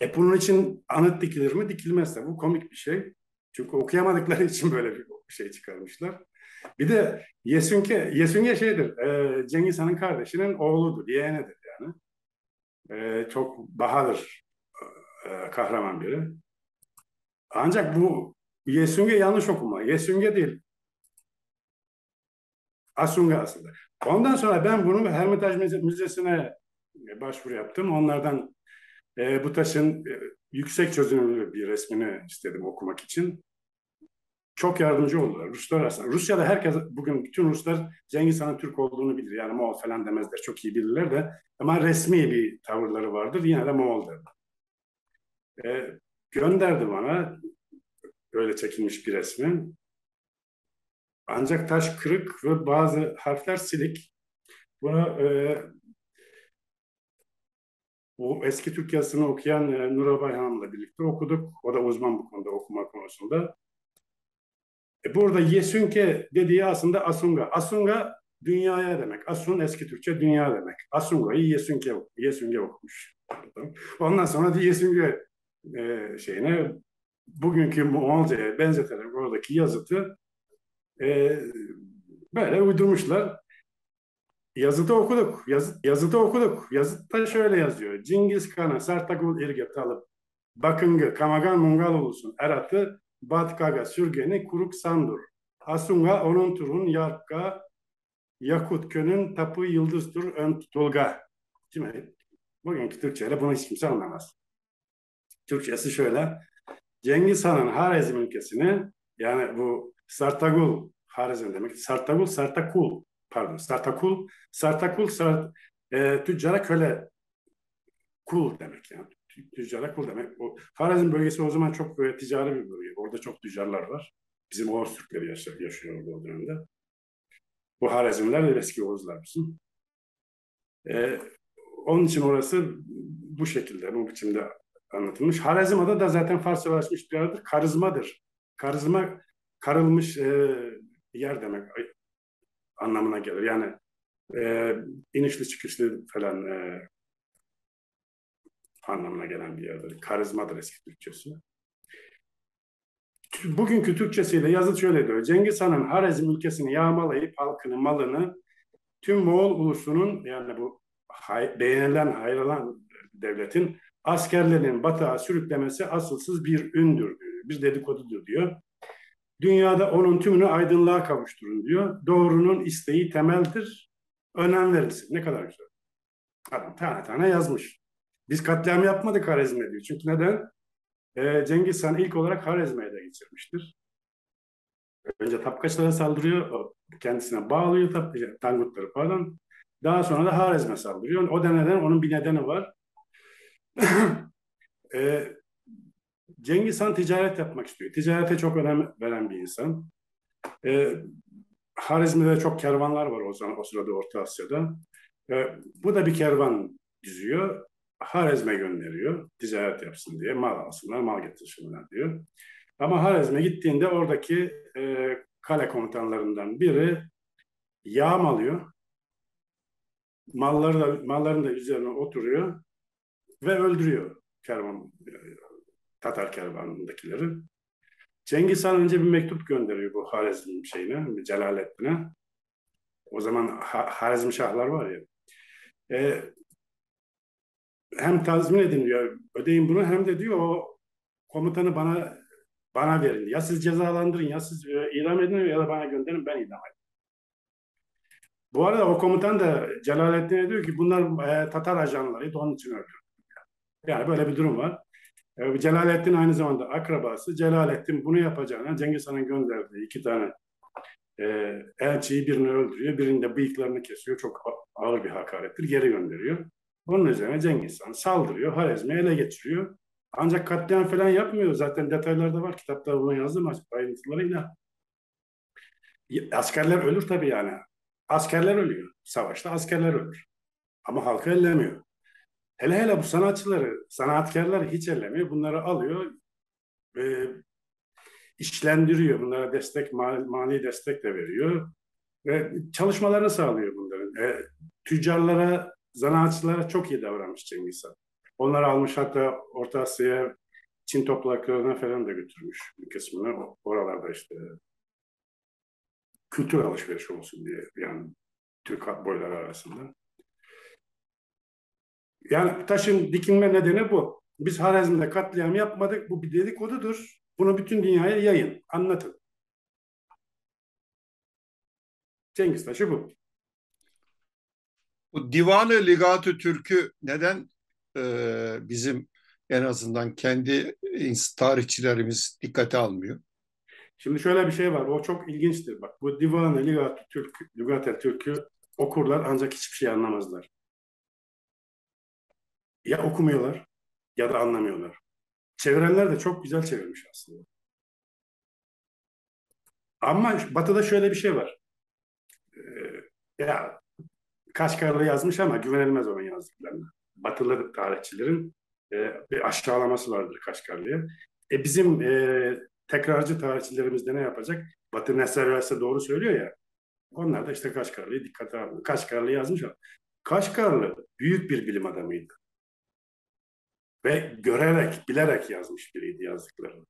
E bunun için anıt dikilir mi? Dikilmez de. Bu komik bir şey. Çünkü okuyamadıkları için böyle bir şey çıkarmışlar. Bir de Yesunke, Yesunke şeydir, e, Cengiz Han'ın kardeşinin oğludur, yeğenidir yani. E, çok bahadır e, kahraman biri. Ancak bu Yesunge yanlış okuma. Yesunge değil. Asunga aslında. Ondan sonra ben bunu Hermitage Müzesi'ne başvuru yaptım. Onlardan e, bu taşın e, yüksek çözünürlüğü bir resmini istedim okumak için. Çok yardımcı oldular. Ruslar aslında. Rusya'da herkes, bugün bütün Ruslar Cengiz Han'ın Türk olduğunu bilir. Yani Moğol falan demezler. Çok iyi bilirler de. Ama resmi bir tavırları vardır. Yine de Moğol derler. E, gönderdi bana öyle çekilmiş bir resmi. Ancak taş kırık ve bazı harfler silik. Bunu e, o eski Türk yazısını okuyan e, Nur Bayhan'la birlikte okuduk. O da uzman bu konuda okuma konusunda. E, burada Yesunke dediği aslında Asunga. Asunga dünyaya demek. Asun eski Türkçe dünya demek. Asunga'yı Yesunke, Yesunke okumuş. Ondan sonra da Yesunke e, şeyine bugünkü Moğolca'ya benzeterek oradaki yazıtı e, böyle uydurmuşlar. Yazıda okuduk. Yazı, yazıda okuduk. Yazıtta şöyle yazıyor. Cengiz Kan'a Sartagul irget alıp Bakıngı Kamagan Mungal ulusun Erat'ı Batkaga sürgeni Kuruk Sandur. Asunga onun turun Yarka Yakut Kön'ün tapu yıldızdır ön tutulga. Şimdi bugünkü Türkçeyle bunu hiç kimse anlamaz. Türkçesi şöyle. Cengiz Han'ın Harezm ülkesini yani bu Sartagul Harizm demek. Sartagul, Sartakul pardon Sartakul, Sartakul Sart, e, tüccara köle kul demek yani. Tüccara kul demek. O, Harizm bölgesi o zaman çok böyle ticari bir bölge. Orada çok tüccarlar var. Bizim Oğuz Türkleri yaşıyor, yaşıyor o dönemde. Bu Harizmler de eski Oğuzlar bizim. Ee, onun için orası bu şekilde, bu biçimde anlatılmış. Harizm adı da zaten Farsçalaşmış bir adıdır. Karizmadır. Karizma karılmış e, yer demek anlamına gelir. Yani e, inişli çıkışlı falan e, anlamına gelen bir yerdir. Karizmadır eski Türkçesi. Bugünkü Türkçesiyle yazı şöyle diyor. Cengiz Han'ın Harezm ülkesini yağmalayıp halkını, malını tüm Moğol ulusunun yani bu hay, beğenilen, hayralan devletin askerlerinin batığa sürüklemesi asılsız bir ündür, bir dedikodudur diyor. Dünyada onun tümünü aydınlığa kavuşturun diyor. Doğrunun isteği temeldir. Önem verilsin. Ne kadar güzel. Adam tane tane yazmış. Biz katliam yapmadık Harezm'e diyor. Çünkü neden? Ee, Cengiz Han ilk olarak Harezm'e de geçirmiştir. Önce Tapkaçlara saldırıyor. Kendisine bağlıyor tap Tangutları pardon. Daha sonra da Harezm'e saldırıyor. O da neden? Onun bir nedeni var. e, Cengiz Han ticaret yapmak istiyor. Ticarete çok önem veren bir insan. E, Harizmi'de çok kervanlar var o zaman o sırada Orta Asya'da. E, bu da bir kervan düzüyor. Harezm'e gönderiyor ticaret yapsın diye. Mal alsınlar, mal getirsinler diyor. Ama Harezm'e gittiğinde oradaki e, kale komutanlarından biri yağmalıyor. Malları da, malların da üzerine oturuyor ve öldürüyor kervan Tatar kervanındakileri. Cengiz Han önce bir mektup gönderiyor bu Harizm şeyine, Celalettin'e. O zaman ha Harizm Şahlar var ya. E, hem tazmin edin diyor, ödeyin bunu hem de diyor o komutanı bana bana verin. Ya siz cezalandırın ya siz e, idam edin ya da bana gönderin ben idam edin. Bu arada o komutan da Celalettin'e diyor ki bunlar e, Tatar ajanlarıydı onun için öldürdüm. Yani böyle bir durum var. E, Celalettin aynı zamanda akrabası. Celalettin bunu yapacağına Cengiz Han'ın gönderdiği iki tane e, elçiyi birini öldürüyor, birinin de bıyıklarını kesiyor. Çok ağır bir hakarettir. Geri gönderiyor. Onun üzerine Cengiz Han saldırıyor, Harezmi ele geçiriyor. Ancak katliam falan yapmıyor. Zaten detaylarda var. Kitapta bunu yazdım ayrıntılarıyla. Askerler ölür tabii yani. Askerler ölüyor. Savaşta askerler ölür. Ama halkı ellemiyor. Hele hele bu sanatçıları, sanatkarlar hiç ellemiyor. Bunları alıyor, e, işlendiriyor. Bunlara destek, mali, destek de veriyor. Ve çalışmalarını sağlıyor bunların. E, tüccarlara, zanaatçılara çok iyi davranmış Cengiz Han. Onları almış hatta Orta Asya'ya Çin topraklarına falan da götürmüş bir kısmını. Oralarda işte kültür alışverişi olsun diye yani Türk boyları arasında. Yani taşın dikilme nedeni bu. Biz Harazm'da katliam yapmadık. Bu bir dedikodudur. Bunu bütün dünyaya yayın. Anlatın. Cengiz taşı bu. Bu Divanı Ligatü Türk'ü neden e, bizim en azından kendi tarihçilerimiz dikkate almıyor? Şimdi şöyle bir şey var. O çok ilginçtir. Bak bu Divanı Ligatü Türk, Ligatü Türk'ü okurlar ancak hiçbir şey anlamazlar. Ya okumuyorlar ya da anlamıyorlar. Çevirenler de çok güzel çevirmiş aslında. Ama Batı'da şöyle bir şey var. Ee, ya Kaşgarlı yazmış ama güvenilmez onun yazdıklarına. Batılı tarihçilerin e, bir aşağılaması vardır Kaşgarlı'ya. E bizim e, tekrarcı tarihçilerimiz de ne yapacak? Batı Nesser Üniversitesi doğru söylüyor ya. Onlar da işte Kaşgarlı'yı dikkate alıyor. Kaşgarlı yazmış ama. Kaşgarlı büyük bir bilim adamıydı. Ve görerek, bilerek yazmış biriydi yazdıklarını.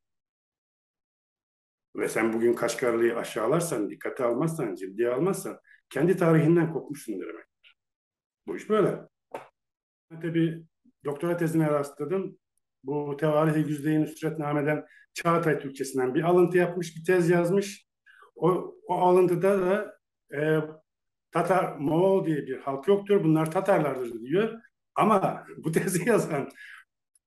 Ve sen bugün Kaşgarlı'yı aşağılarsan, dikkate almazsan, ciddiye almazsan kendi tarihinden kopmuşsun demektir. Bu iş böyle. Tabii doktora tezine rastladım. Bu Tevarih-i Güzde-i Nusretname'den Çağatay Türkçesinden bir alıntı yapmış, bir tez yazmış. O, o alıntıda da e, Tatar, Moğol diye bir halk yoktur. Bunlar Tatarlardır diyor. Ama bu tezi yazan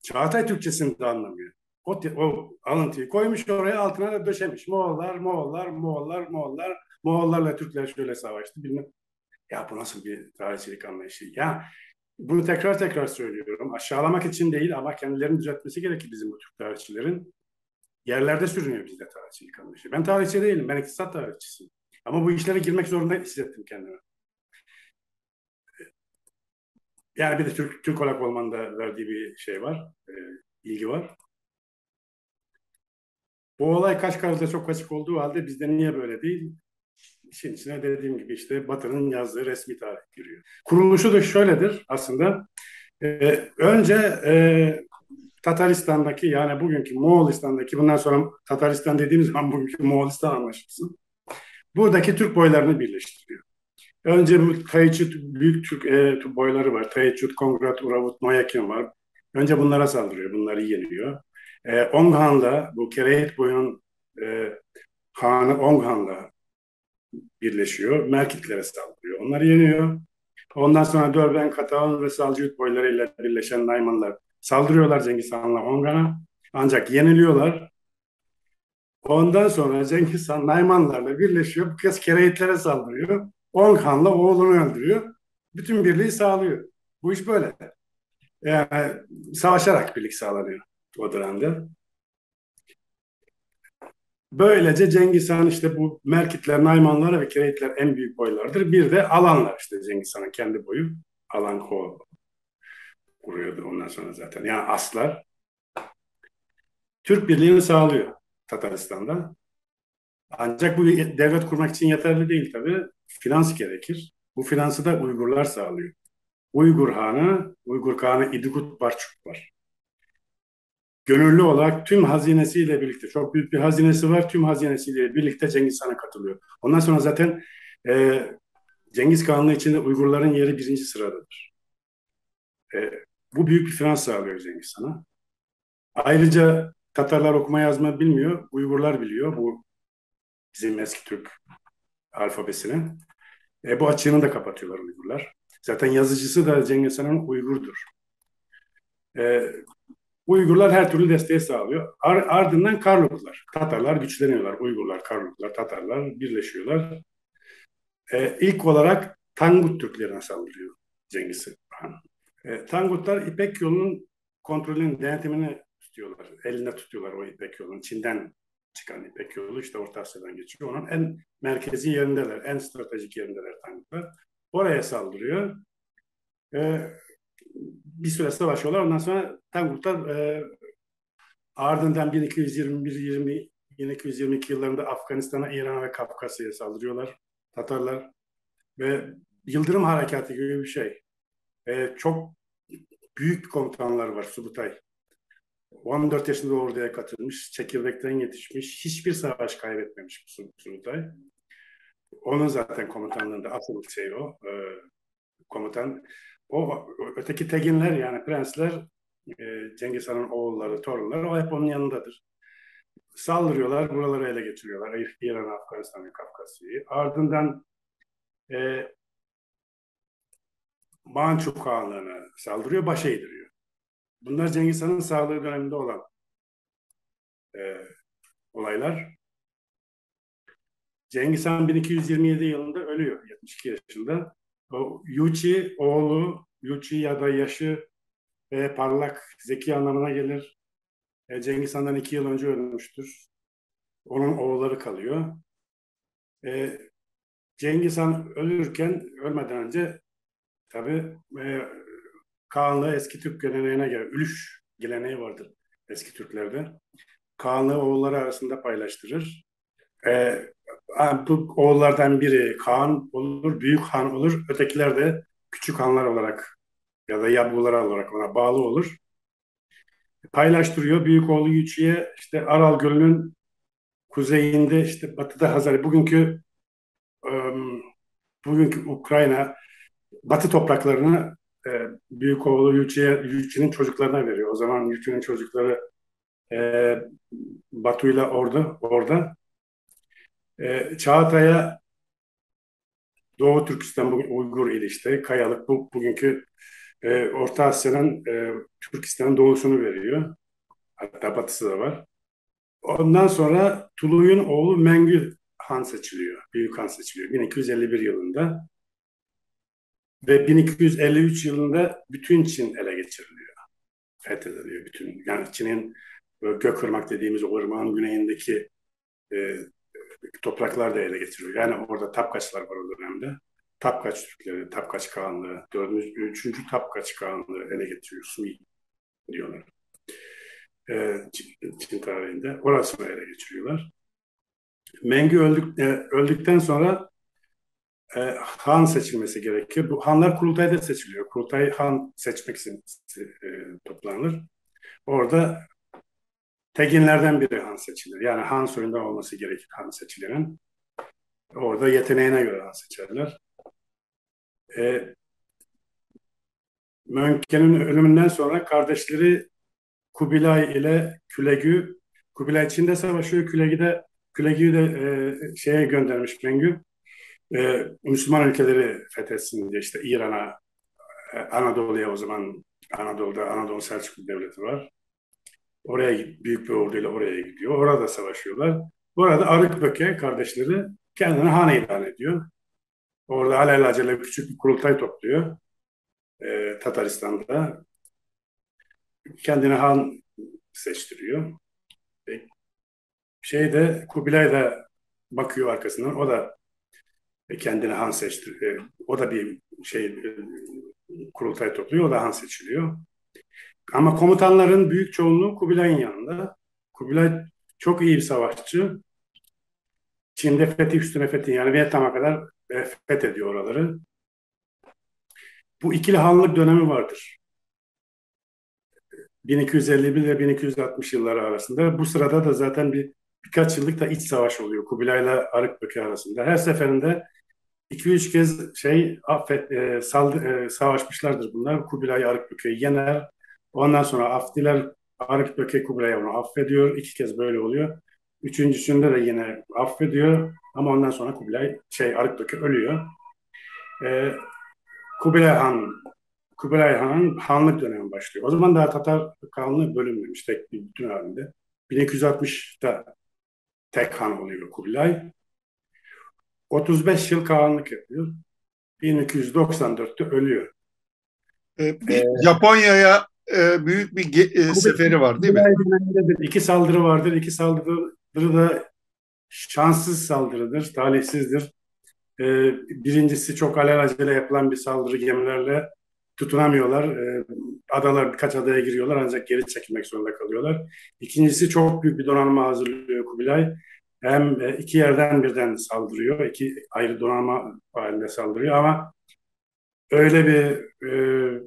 Çağatay Türkçesini de anlamıyor. O, o alıntıyı koymuş oraya altına da döşemiş. Moğollar, Moğollar, Moğollar, Moğollar, Moğollarla Türkler şöyle savaştı bilmem. Ya bu nasıl bir tarihçilik anlayışı? Ya bunu tekrar tekrar söylüyorum. Aşağılamak için değil ama kendilerini düzeltmesi gerekir bizim bu Türk tarihçilerin. Yerlerde sürünüyor bizde tarihçilik anlayışı. Ben tarihçi değilim. Ben iktisat tarihçisiyim. Ama bu işlere girmek zorunda hissettim kendimi. Yani bir de Türk, Türk olarak olmanın da verdiği bir şey var, e, ilgi var. Bu olay Kaşgar'da çok açık olduğu halde bizde niye böyle değil? İşin içine dediğim gibi işte Batı'nın yazdığı resmi tarih giriyor. Kuruluşu da şöyledir aslında. Ee, önce e, Tataristan'daki yani bugünkü Moğolistan'daki bundan sonra Tataristan dediğimiz zaman bugünkü Moğolistan anlaşılsın. Buradaki Türk boylarını birleştiriyor. Önce Tayçut büyük Türk e, boyları var. Tayçut, Kongrat, Uravut, Noyakin var. Önce bunlara saldırıyor. Bunları yeniyor. E, Onghan'la bu Kereyit boyunun e, Hanı Onghan'la birleşiyor. Merkitlere saldırıyor. Onları yeniyor. Ondan sonra Dörben, Katahan ve Salcıut boylarıyla birleşen Naymanlar saldırıyorlar Cengiz Han'la Ongan'a. Ancak yeniliyorlar. Ondan sonra Cengiz Han Naymanlarla birleşiyor. Bu kez Kereyitlere saldırıyor. Onghan'la oğlunu öldürüyor. Bütün birliği sağlıyor. Bu iş böyle. Yani savaşarak birlik sağlanıyor o dönemde. Böylece Cengiz Han işte bu Merkitler, Naymanlar ve Kereyitler en büyük boylardır. Bir de Alanlar işte Cengiz Han'ın kendi boyu. Alan Ko kuruyordu ondan sonra zaten. Yani Aslar. Türk birliğini sağlıyor Tataristan'da. Ancak bu devlet kurmak için yeterli değil tabii. Finans gerekir. Bu finansı da Uygurlar sağlıyor. Uygur Hanı, Uygur Kağanı İdikut Barçuk var. Gönüllü olarak tüm hazinesiyle birlikte, çok büyük bir hazinesi var, tüm hazinesiyle birlikte Cengiz Han'a katılıyor. Ondan sonra zaten e, Cengiz Kanunu içinde Uygurların yeri birinci sıradadır. E, bu büyük bir finans sağlıyor Cengiz Han'a. Ayrıca Tatarlar okuma yazma bilmiyor, Uygurlar biliyor. Bu bizim eski Türk alfabesini. E, bu açığını da kapatıyorlar Uygurlar. Zaten yazıcısı da Cengiz Han'ın Uygur'dur. E, Uygurlar her türlü desteği sağlıyor. Ar ardından Karluklar. Tatarlar güçleniyorlar. Uygurlar, Karluklar, Tatarlar birleşiyorlar. Ee, ilk olarak Tangut Türklerine saldırıyor Cengiz Han. Ee, Tangutlar İpek yolunun kontrolünün, denetimini tutuyorlar. Eline tutuyorlar o İpek yolunun. Çin'den çıkan İpek yolu işte Orta Asya'dan geçiyor. Onun en merkezi yerindeler, en stratejik yerindeler Tangutlar. Oraya saldırıyor. Ee, bir süre savaşıyorlar. Ondan sonra Tangutlar e, ardından 1221 1222 yıllarında Afganistan'a, İran'a ve Kafkasya'ya saldırıyorlar. Tatarlar ve Yıldırım Harekatı gibi bir şey. E, çok büyük komutanlar var Subutay. 14 yaşında orduya katılmış, çekirdekten yetişmiş, hiçbir savaş kaybetmemiş bu Subutay. Onun zaten komutanlığında asıl şey o, e, komutan. O öteki teginler yani prensler, e, Cengiz Han'ın oğulları, torunları o hep onun yanındadır. Saldırıyorlar, buraları ele geçiriyorlar. İran, Afganistan ve Kafkasya'yı. Ardından e, Mançuk Kağanlığı'na saldırıyor, başa eğdiriyor. Bunlar Cengiz Han'ın sağlığı döneminde olan e, olaylar. Cengiz Han 1227 yılında ölüyor, 72 yaşında. O Yuchi oğlu, Yuchi ya da yaşı e, parlak, zeki anlamına gelir. E, Cengiz Han'dan iki yıl önce ölmüştür. Onun oğulları kalıyor. E, Cengiz Han ölürken, ölmeden önce tabi e, Kağanlı eski Türk geleneğine göre ülüş geleneği vardır eski Türklerde. Kağanlı oğulları arasında paylaştırır. E, bu oğullardan biri Kaan olur, büyük han olur. Ötekiler de küçük hanlar olarak ya da yabgular olarak ona bağlı olur. Paylaştırıyor. Büyük oğlu Yüçü'ye işte Aral Gölü'nün kuzeyinde işte batıda Hazar bugünkü um, bugünkü Ukrayna batı topraklarını e, büyük oğlu Yüçü'ye Yüçü'nün çocuklarına veriyor. O zaman Yüçü'nün çocukları e, Batu'yla orada orada e, Çağatay'a Doğu Türkistan bugün Uygur ili işte Kayalık bu bugünkü e, Orta Asya'nın e, Türkistan'ın doğusunu veriyor. Hatta batısı da var. Ondan sonra Tuluy'un oğlu Mengü Han seçiliyor. Büyük Han seçiliyor 1251 yılında. Ve 1253 yılında bütün Çin ele geçiriliyor. Fethediliyor bütün. Yani Çin'in Gökırmak dediğimiz o ırmağın güneyindeki e, topraklar da ele geçiriliyor. Yani orada Tapkaçlar var o dönemde. Tapkaç Türkleri, Tapkaç Kağanlığı, dördüncü, üçüncü Tapkaç Kağanlığı ele getiriyor. Sui diyorlar. Ee, Çin, Çin tarihinde. Orasını ele geçiriyorlar. Mengü öldük, e, öldükten sonra e, han seçilmesi gerekiyor. Bu hanlar kurultayda seçiliyor. Kurultay han seçmek için e, toplanır. Orada teginlerden biri han seçilir. Yani han soyundan olması gerekir han seçilerin. Orada yeteneğine göre han seçerler. E, Mönke'nin ölümünden sonra kardeşleri Kubilay ile Külegü, Kubilay Çin'de savaşıyor, Külegü de Külegü'yü de e, şeye göndermiş Mengü. E, Müslüman ülkeleri fethetsin diye işte İran'a, e, Anadolu'ya o zaman Anadolu'da Anadolu Selçuklu Devleti var. Oraya büyük bir orduyla oraya gidiyor. Orada savaşıyorlar. Bu arada Arık Böke kardeşleri kendini han ilan ediyor. Orada alelacele küçük bir kurultay topluyor. E, Tataristan'da. Kendini han seçtiriyor. E, şeyde Kubilay da bakıyor arkasından. O da kendini han seçtiriyor. E, o da bir şey e, kurultay topluyor. O da han seçiliyor. Ama komutanların büyük çoğunluğu Kubilay'ın yanında. Kubilay çok iyi bir savaşçı. Çin'de fethi üstüne fethi yani Vietnam'a kadar e, fethediyor oraları. Bu ikili hanlık dönemi vardır. 1251 ile 1260 yılları arasında. Bu sırada da zaten bir birkaç yıllık da iç savaş oluyor Kubilay'la Arıkböke arasında. Her seferinde 2-3 kez şey affet, e, saldı, e, savaşmışlardır bunlar. Kubilay Arıkböke'yi yener. Ondan sonra Afdiler Arıkböke Kubilay'ı onu affediyor. İki kez böyle oluyor. Üçüncüsünde de yine affediyor. Ama ondan sonra Kubilay şey Arıkböke ölüyor. Ee, Kubilay Han Kubilay Han'ın hanlık dönemi başlıyor. O zaman daha Tatar Kanlığı bölünmemiş tek bir bütün halinde. 1260'da tek han oluyor Kubilay. 35 yıl kağanlık yapıyor. 1294'te ölüyor. Ee, Japonya'ya e, büyük bir e, seferi var değil mi? İki saldırı vardır. İki saldırı da şanssız saldırıdır, talihsizdir. Ee, birincisi çok alelacele yapılan bir saldırı gemilerle tutunamıyorlar. Ee, adalar birkaç adaya giriyorlar ancak geri çekilmek zorunda kalıyorlar. İkincisi çok büyük bir donanma hazırlıyor Kubilay. Hem e, iki yerden birden saldırıyor, iki ayrı donanma halinde saldırıyor ama öyle bir e,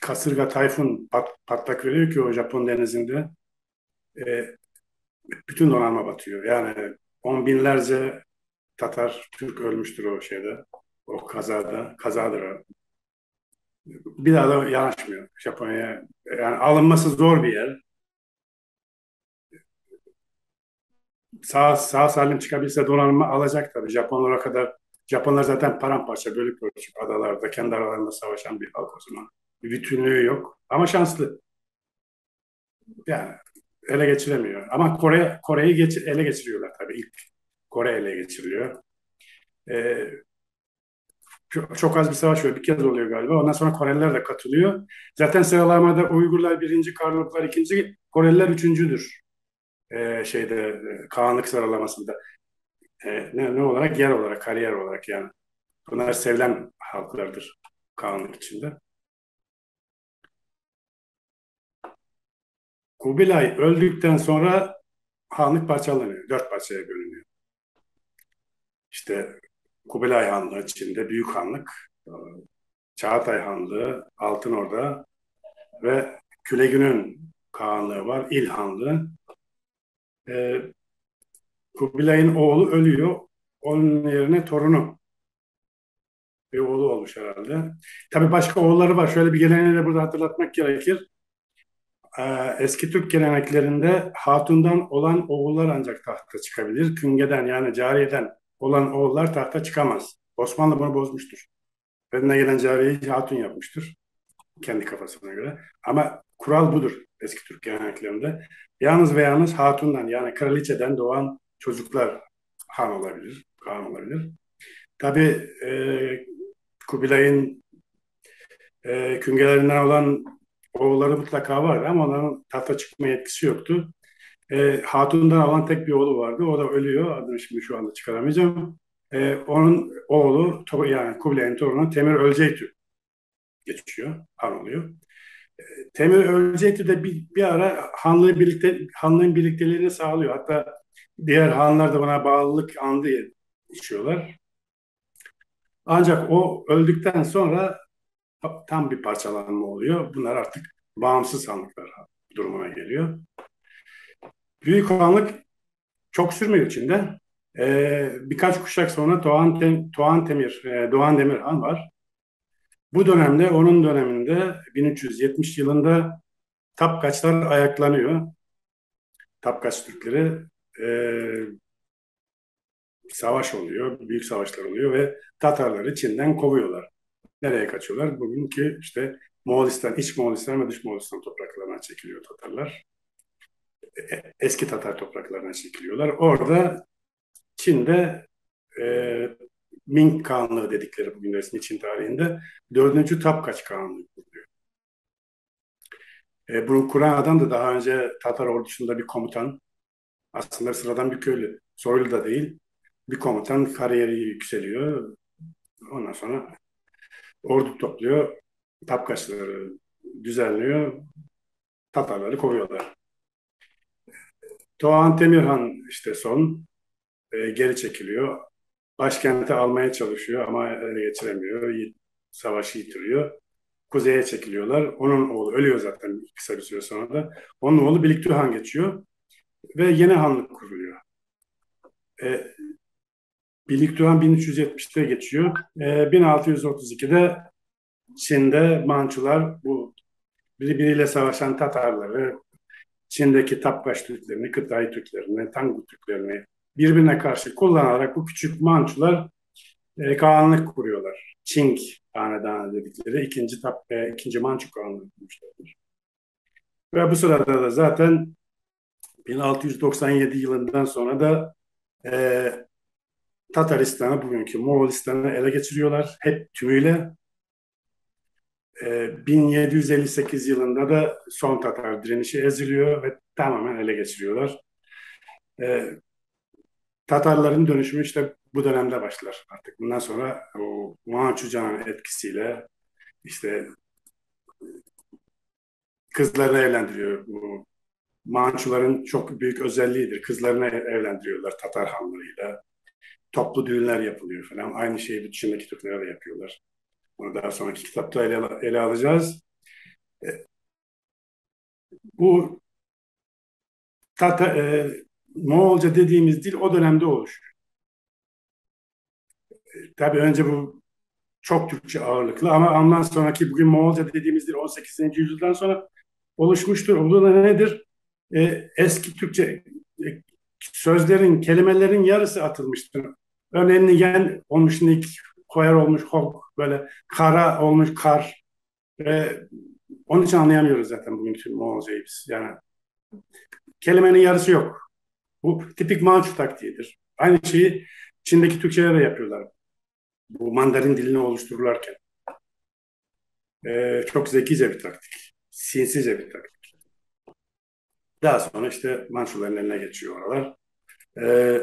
kasırga, tayfun pat, patlak veriyor ki o Japon denizinde e, bütün donanma batıyor. Yani on binlerce Tatar, Türk ölmüştür o şeyde, o kazada. Kazadır o. Bir daha da yanaşmıyor Japonya'ya. Yani alınması zor bir yer. Sağ, sağ salim çıkabilse donanma alacak tabii. Japonlara kadar Japonlar zaten paramparça bölük bölük adalarda kendi aralarında savaşan bir halk o zaman. Bir bütünlüğü yok ama şanslı. Yani ele geçiremiyor. Ama Kore Kore'yi geç, ele geçiriyorlar tabii ilk. Kore ele geçiriliyor. Ee, çok, çok az bir savaş var. Bir kez oluyor galiba. Ondan sonra Koreliler de katılıyor. Zaten sıralamada Uygurlar birinci, Karluklar ikinci, Koreliler üçüncüdür. Ee, şeyde e, Kağanlık sıralamasında. Ee, ne, ne olarak? Yer olarak, kariyer olarak yani. Bunlar sevilen halklardır Kağanlık içinde. Kubilay öldükten sonra hanlık parçalanıyor. Dört parçaya bölünüyor. İşte Kubilay Hanlığı içinde Büyük Hanlık, Çağatay Hanlığı, Altınorda ve Külegün'ün Kağanlığı var, İl Hanlığı. Ee, Kubilay'ın oğlu ölüyor. Onun yerine torunu bir oğlu olmuş herhalde. Tabii başka oğulları var. Şöyle bir geleneği de burada hatırlatmak gerekir. Ee, eski Türk geleneklerinde hatundan olan oğullar ancak tahta çıkabilir. Küngeden yani cariyeden olan oğullar tahta çıkamaz. Osmanlı bunu bozmuştur. Önüne gelen cariyeyi hatun yapmıştır. Kendi kafasına göre. Ama kural budur eski Türk geleneklerinde. Yalnız ve yalnız hatundan yani kraliçeden doğan çocuklar han olabilir, kan olabilir. Tabi e, Kubilay'ın e, küngelerinden olan oğulları mutlaka vardı ama onların tahta çıkma yetkisi yoktu. E, Hatun'dan alan tek bir oğlu vardı. O da ölüyor. Adını şimdi şu anda çıkaramayacağım. E, onun oğlu yani Kubilay'ın torunu Temür Ölceytü geçiyor. Han oluyor. Temür Ölceytü de bir, bir ara hanlığı birlikte hanlığın birlikteliğini sağlıyor. Hatta diğer hanlar da buna bağlılık andı içiyorlar. Ancak o öldükten sonra tam bir parçalanma oluyor. Bunlar artık bağımsız hanlıklar durumuna geliyor. Büyük hanlık çok sürmüyor içinde. Ee, birkaç kuşak sonra Doğan, Tem, Doğan Temir, e, Doğan Demirhan var. Bu dönemde, onun döneminde 1370 yılında Tapkaçlar ayaklanıyor. Tapkaç Türkleri e, savaş oluyor, büyük savaşlar oluyor ve Tatarları Çin'den kovuyorlar. Nereye kaçıyorlar? Bugünkü işte Moğolistan, iç Moğolistan ve dış Moğolistan topraklarına çekiliyor Tatarlar. E, eski Tatar topraklarına çekiliyorlar. Orada Çin'de e, Ming Kağanlığı dedikleri bugün resmi Çin tarihinde dördüncü Tapkaç Kağanlığı kuruluyor. E, bunu kuran adam da daha önce Tatar ordusunda bir komutan. Aslında sıradan bir köylü. Soylu da değil. Bir komutan kariyeri yükseliyor. Ondan sonra ordu topluyor. Tapkaçları düzenliyor. Tatarları kovuyorlar. Doğan Demirhan işte son e, geri çekiliyor. Başkenti almaya çalışıyor ama ele geçiremiyor. Savaşı yitiriyor. Kuzeye çekiliyorlar. Onun oğlu ölüyor zaten kısa bir süre sonra da. Onun oğlu Bilikdühan geçiyor. Ve yeni hanlık kuruluyor. E, Bilikdühan 1370'te geçiyor. E, 1632'de Çin'de Mançular bu birbiriyle savaşan Tatarları, Çin'deki Tapkaş Türklerini, Kıtay Türklerini, Tangu Türklerini birbirine karşı kullanarak bu küçük Mançular e, Kağanlık kuruyorlar. Çing hanedanı dedikleri ikinci, tap, e, ikinci Mançuk Kağanlığı kurmuşlardır. Ve bu sırada da zaten 1697 yılından sonra da e, Tataristan'ı, bugünkü Moğolistan'ı ele geçiriyorlar. Hep tümüyle. E, 1758 yılında da son Tatar direnişi eziliyor ve tamamen ele geçiriyorlar. E, Tatarların dönüşümü işte bu dönemde başlar artık. Bundan sonra o Mançuca'nın etkisiyle işte kızlarını evlendiriyor. Bu Mançuların çok büyük özelliğidir. Kızlarını evlendiriyorlar Tatar hanlarıyla. Toplu düğünler yapılıyor falan. Aynı şeyi dışındaki Türkler de yapıyorlar. Bunu daha sonraki kitapta ele, ele alacağız. E, bu Tata, e, Moğolca dediğimiz dil o dönemde oluşuyor. E, tabii önce bu çok Türkçe ağırlıklı ama ondan sonraki bugün Moğolca dediğimiz dil 18. yüzyıldan sonra oluşmuştur. Bu da nedir? E, eski Türkçe e, sözlerin, kelimelerin yarısı atılmıştır. Örneğin yen olmuş nik, koyar olmuş hok, böyle kara olmuş kar. E, onun için anlayamıyoruz zaten bugün Moğolcayı biz. Yani kelimenin yarısı yok. Bu tipik Mançu taktiğidir. Aynı şeyi Çin'deki Türkçe'ye de yapıyorlar. Bu Mandarin dilini oluştururlarken. Ee, çok zekice bir taktik. Sinsice bir taktik. Daha sonra işte Mançuların eline geçiyor oralar. Ee,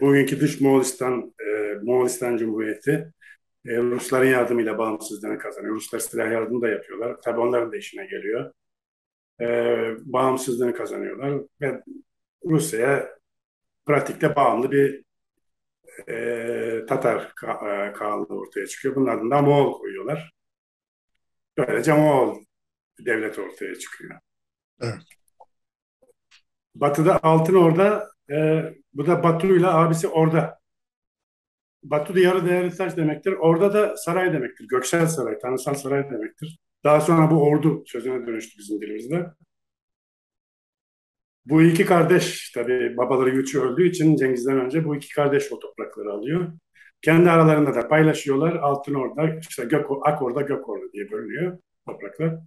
bugünkü dış Moğolistan, e, Moğolistan Cumhuriyeti e, Rusların yardımıyla bağımsızlığını kazanıyor. Ruslar silah yardımı da yapıyorlar. Tabii onların da işine geliyor e, bağımsızlığını kazanıyorlar ve Rusya'ya pratikte bağımlı bir e, Tatar ka e, Kağanlığı ortaya çıkıyor. Bunun ardından Moğol koyuyorlar. Böylece Moğol devlet ortaya çıkıyor. Evet. Batı'da Altın Orda, e, bu da Batu ile abisi orada. Batu da yarı değerli taş demektir. Orada da saray demektir. Göksel saray, tanrısal saray demektir. Daha sonra bu ordu sözüne dönüştü bizim dilimizde. Bu iki kardeş tabi babaları güçlü öldüğü için Cengiz'den önce bu iki kardeş o toprakları alıyor. Kendi aralarında da paylaşıyorlar. Altın orada, işte gök, ak orada, gök orada diye bölünüyor topraklar.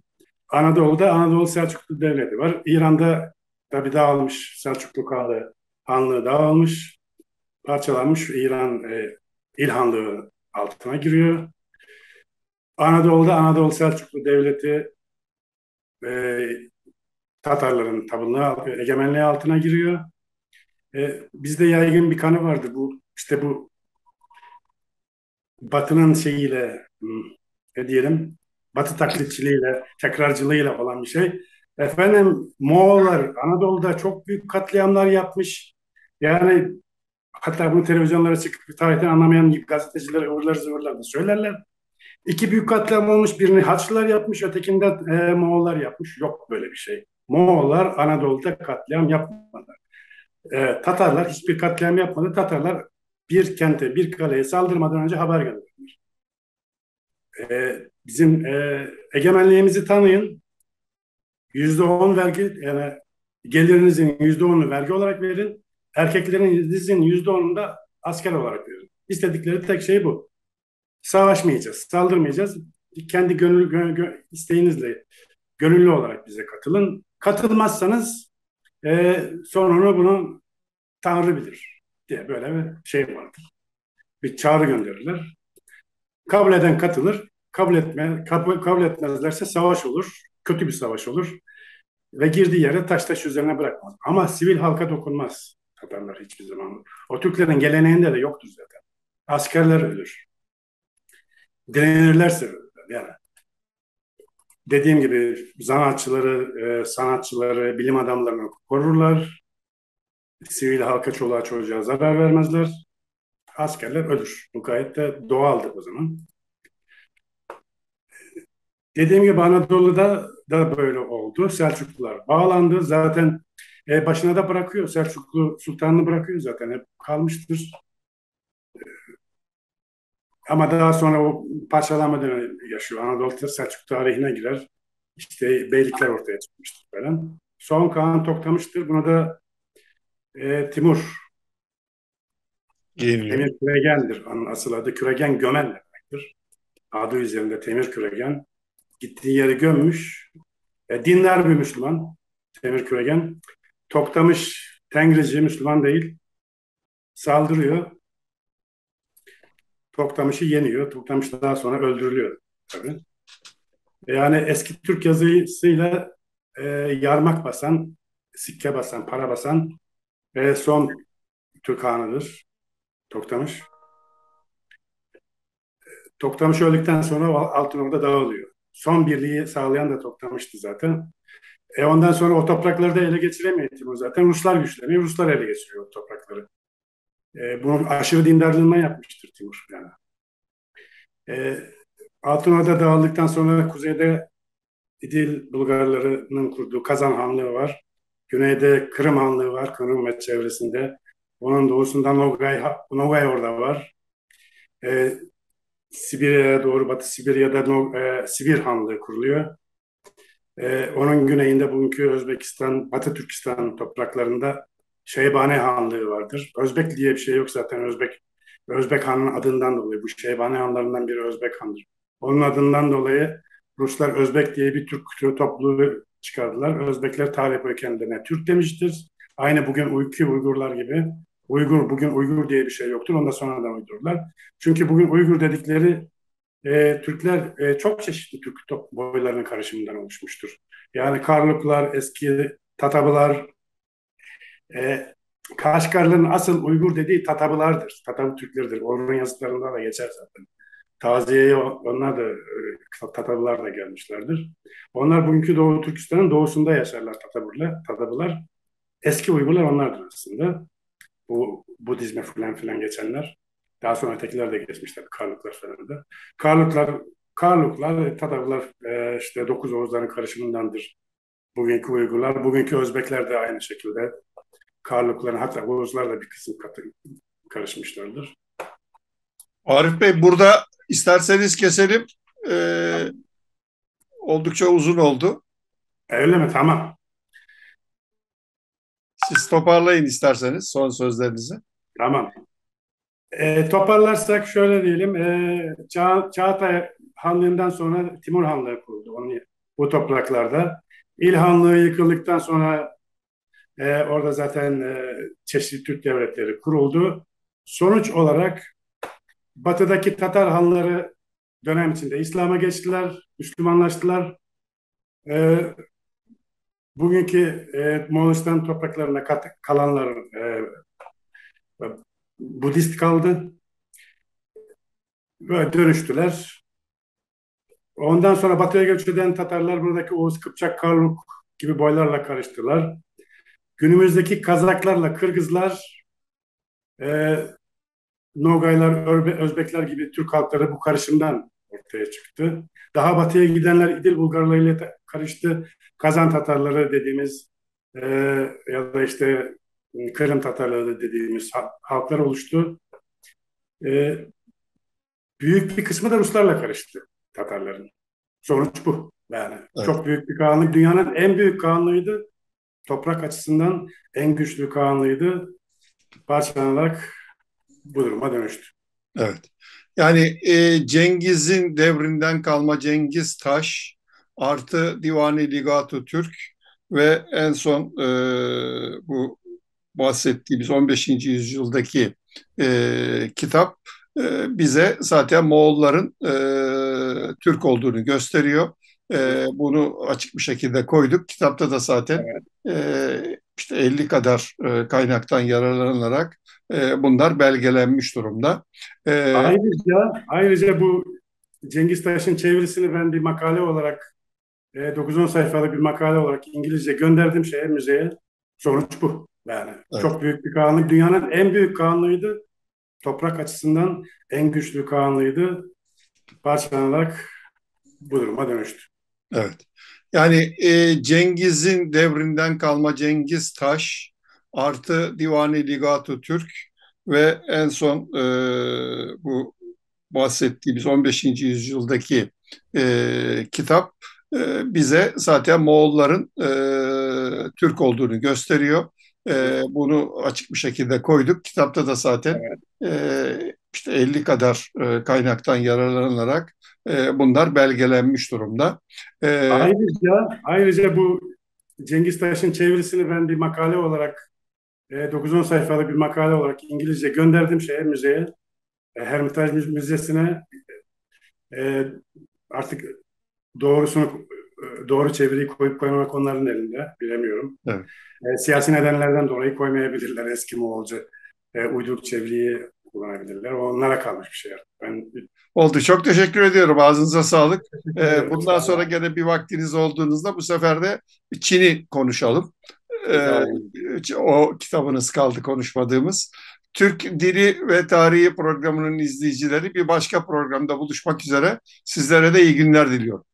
Anadolu'da Anadolu Selçuklu Devleti var. İran'da tabi dağılmış Selçuklu Kağlı Hanlığı dağılmış, parçalanmış İran e, İlhanlığı altına giriyor. Anadolu'da Anadolu Selçuklu Devleti e, Tatarların tabunluğu, egemenliği altına giriyor. E, bizde yaygın bir kanı vardı bu işte bu Batı'nın şeyiyle hmm, ne diyelim Batı taklitçiliğiyle, tekrarcılığıyla olan bir şey. Efendim Moğollar Anadolu'da çok büyük katliamlar yapmış. Yani hatta bunu televizyonlara çıkıp tarihten anlamayan gazeteciler ıvırlar zıvırlar da söylerler. İki büyük katliam olmuş. Birini Haçlılar yapmış, ötekinde e, Moğollar yapmış. Yok böyle bir şey. Moğollar Anadolu'da katliam yapmadı. E, Tatarlar hiçbir katliam yapmadı. Tatarlar bir kente, bir kaleye saldırmadan önce haber gönderdiler. E, bizim e, egemenliğimizi tanıyın. Yüzde on vergi, yani gelirinizin yüzde onunu vergi olarak verin. Erkeklerinizin yüzde onunu da asker olarak verin. İstedikleri tek şey bu. Savaşmayacağız, saldırmayacağız. Kendi gönül, gönül isteğinizle gönüllü olarak bize katılın. Katılmazsanız e, sonunu bunu Tanrı bilir diye böyle bir şey vardır. Bir çağrı gönderirler. Kabul eden katılır. Kabul etme, kabul, kabul etmezlerse savaş olur. Kötü bir savaş olur. Ve girdiği yere taş taş üzerine bırakmaz. Ama sivil halka dokunmaz Tatarlar hiçbir zaman. O Türklerin geleneğinde de yoktur zaten. Askerler ölür. Direnirlerse. Yani dediğim gibi zanaatçıları, e, sanatçıları, bilim adamlarını korurlar. Sivil halka, çoluğa çocuğa zarar vermezler. Askerler ölür. Bu gayet de doğaldır o zaman. Dediğim gibi Anadolu'da da böyle oldu. Selçuklular bağlandı. Zaten e, başına da bırakıyor. Selçuklu sultanını bırakıyor zaten. Hep kalmıştır. Ama daha sonra o parçalanma dönemi yaşıyor. Anadolu Selçuk tarihine girer. İşte beylikler ortaya çıkmıştır falan. Son Kaan Toktamış'tır. Buna da e, Timur Yeniliyor. Temir küregendir. Onun asıl adı küregen gömen demektir. Adı üzerinde temir küregen. Gittiği yeri gömmüş. E, dinler bir Müslüman. Temir küregen. Toktamış Tengrici Müslüman değil. Saldırıyor. Toktamış'ı yeniyor. Toktamış daha sonra öldürülüyor tabii. Yani eski Türk yazısıyla e, yarmak basan, sikke basan, para basan ve son Türk hanıdır Toktamış. Toktamış öldükten sonra Altınorda dağılıyor. Son birliği sağlayan da Toktamış'tı zaten. E ondan sonra o toprakları da ele geçiremiyor zaten. Ruslar güçleniyor, Ruslar ele geçiriyor o toprakları. E, bunu aşırı dindarlığından yapmıştır Timur yani. E, Altınorda dağıldıktan sonra kuzeyde İdil Bulgarlarının kurduğu Kazan Hanlığı var. Güneyde Kırım Hanlığı var, Kırım ve çevresinde. Onun doğusunda Nogay, Nogay orada var. E, Sibirya'ya doğru, Batı Sibirya'da no, e, Sibir Hanlığı kuruluyor. E, onun güneyinde bugünkü Özbekistan, Batı Türkistan topraklarında Şeybane Hanlığı vardır. Özbek diye bir şey yok zaten Özbek. Özbek Han'ın adından dolayı. Bu Şeybane Hanlarından biri Özbek Han'dır. Onun adından dolayı Ruslar Özbek diye bir Türk topluluğu çıkardılar. Özbekler tarih boyu kendilerine Türk demiştir. Aynı bugün Uyku Uygurlar gibi. Uygur, bugün Uygur diye bir şey yoktur. Ondan sonra da uydururlar. Çünkü bugün Uygur dedikleri e, Türkler e, çok çeşitli Türk boylarının karışımından oluşmuştur. Yani Karluklar, eski Tatabılar, e, Kaşgarlı'nın asıl Uygur dediği Tatabılardır. Tatabı Türklerdir. Onun yazıtlarında da geçer zaten. Taziyeye onlar da e, Tatabılar da gelmişlerdir. Onlar bugünkü Doğu Türkistan'ın doğusunda yaşarlar Tatabılar. Tatabılar. Eski Uygurlar onlardır aslında. Bu Budizme falan filan geçenler. Daha sonra ötekiler de geçmişler. Karluklar falan da. Karluklar, Karluklar, Tatabılar e, işte dokuz Oğuzların karışımındandır. Bugünkü Uygurlar, bugünkü Özbekler de aynı şekilde. Karlukların hatta Oğuzlarla bir kısım katı, karışmışlardır. Arif Bey burada isterseniz keselim. Ee, oldukça uzun oldu. Öyle mi? Tamam. Siz toparlayın isterseniz son sözlerinizi. Tamam. E, toparlarsak şöyle diyelim. E, Ça Çağatay Hanlığı'ndan sonra Timur Hanlığı kuruldu onun, bu topraklarda. İl Hanlığı yıkıldıktan sonra e, orada zaten e, çeşitli Türk devletleri kuruldu. Sonuç olarak batıdaki Tatar hanları dönem içinde İslam'a geçtiler, Müslümanlaştılar. E, bugünkü e, Moğolistan topraklarına kat, kalanlar e, Budist kaldı. Böyle dönüştüler. Ondan sonra batıya göç eden Tatarlar buradaki Oğuz, Kıpçak, Karluk gibi boylarla karıştılar. Günümüzdeki Kazaklarla Kırgızlar, e, Nogaylar, Örbe, Özbekler gibi Türk halkları bu karışımdan ortaya çıktı. Daha batıya gidenler İdil Bulgarlarıyla karıştı. Kazan Tatarları dediğimiz e, ya da işte Kırım Tatarları dediğimiz halklar oluştu. E, büyük bir kısmı da Ruslarla karıştı Tatarların. Sonuç bu. Yani evet. çok büyük bir Kağanlık. Dünyanın en büyük Kağanlığıydı. Toprak açısından en güçlü Kağanlığıydı. Parçalanarak bu duruma dönüştü. Evet. Yani e, Cengiz'in devrinden kalma Cengiz Taş artı Divani Ligatu Türk ve en son e, bu bahsettiğimiz 15. yüzyıldaki e, kitap e, bize zaten Moğolların e, Türk olduğunu gösteriyor. E, bunu açık bir şekilde koyduk. Kitapta da zaten evet. e, işte 50 kadar e, kaynaktan yararlanarak e, bunlar belgelenmiş durumda. E, ayrıca, ayrıca bu Cengiz Taş'ın çevirisini ben bir makale olarak e, 9-10 sayfalık bir makale olarak İngilizce gönderdim şeye müzeye. Sonuç bu. Yani evet. çok büyük bir kanunluk. Dünyanın en büyük kanunuydu. Toprak açısından en güçlü kanunuydu. Parçalanarak bu duruma dönüştü. Evet. Yani e, Cengiz'in devrinden kalma Cengiz Taş artı Divani Ligatu Türk ve en son e, bu bahsettiğimiz 15. yüzyıldaki e, kitap e, bize zaten Moğolların e, Türk olduğunu gösteriyor. E, bunu açık bir şekilde koyduk. Kitapta da zaten e, işte 50 kadar e, kaynaktan yararlanarak e, bunlar belgelenmiş durumda. E, ayrıca, ayrıca bu Cengiz Taş'ın çevirisini ben bir makale olarak e, 9-10 sayfalı bir makale olarak İngilizce gönderdim şeye müzeye. E, Hermitage Müzesi'ne e, artık doğrusunu doğru çeviriyi koyup koymamak onların elinde bilemiyorum. Evet. E, siyasi nedenlerden dolayı koymayabilirler eski Moğolca e, uyduruk çeviriyi kullanabilirler. Onlara kalmış bir şey. Ben Oldu. Çok teşekkür ediyorum. Ağzınıza sağlık. Ee, bundan sonra gene bir vaktiniz olduğunuzda bu sefer de Çin'i konuşalım. Ee, o kitabınız kaldı konuşmadığımız. Türk Dili ve Tarihi programının izleyicileri bir başka programda buluşmak üzere. Sizlere de iyi günler diliyorum.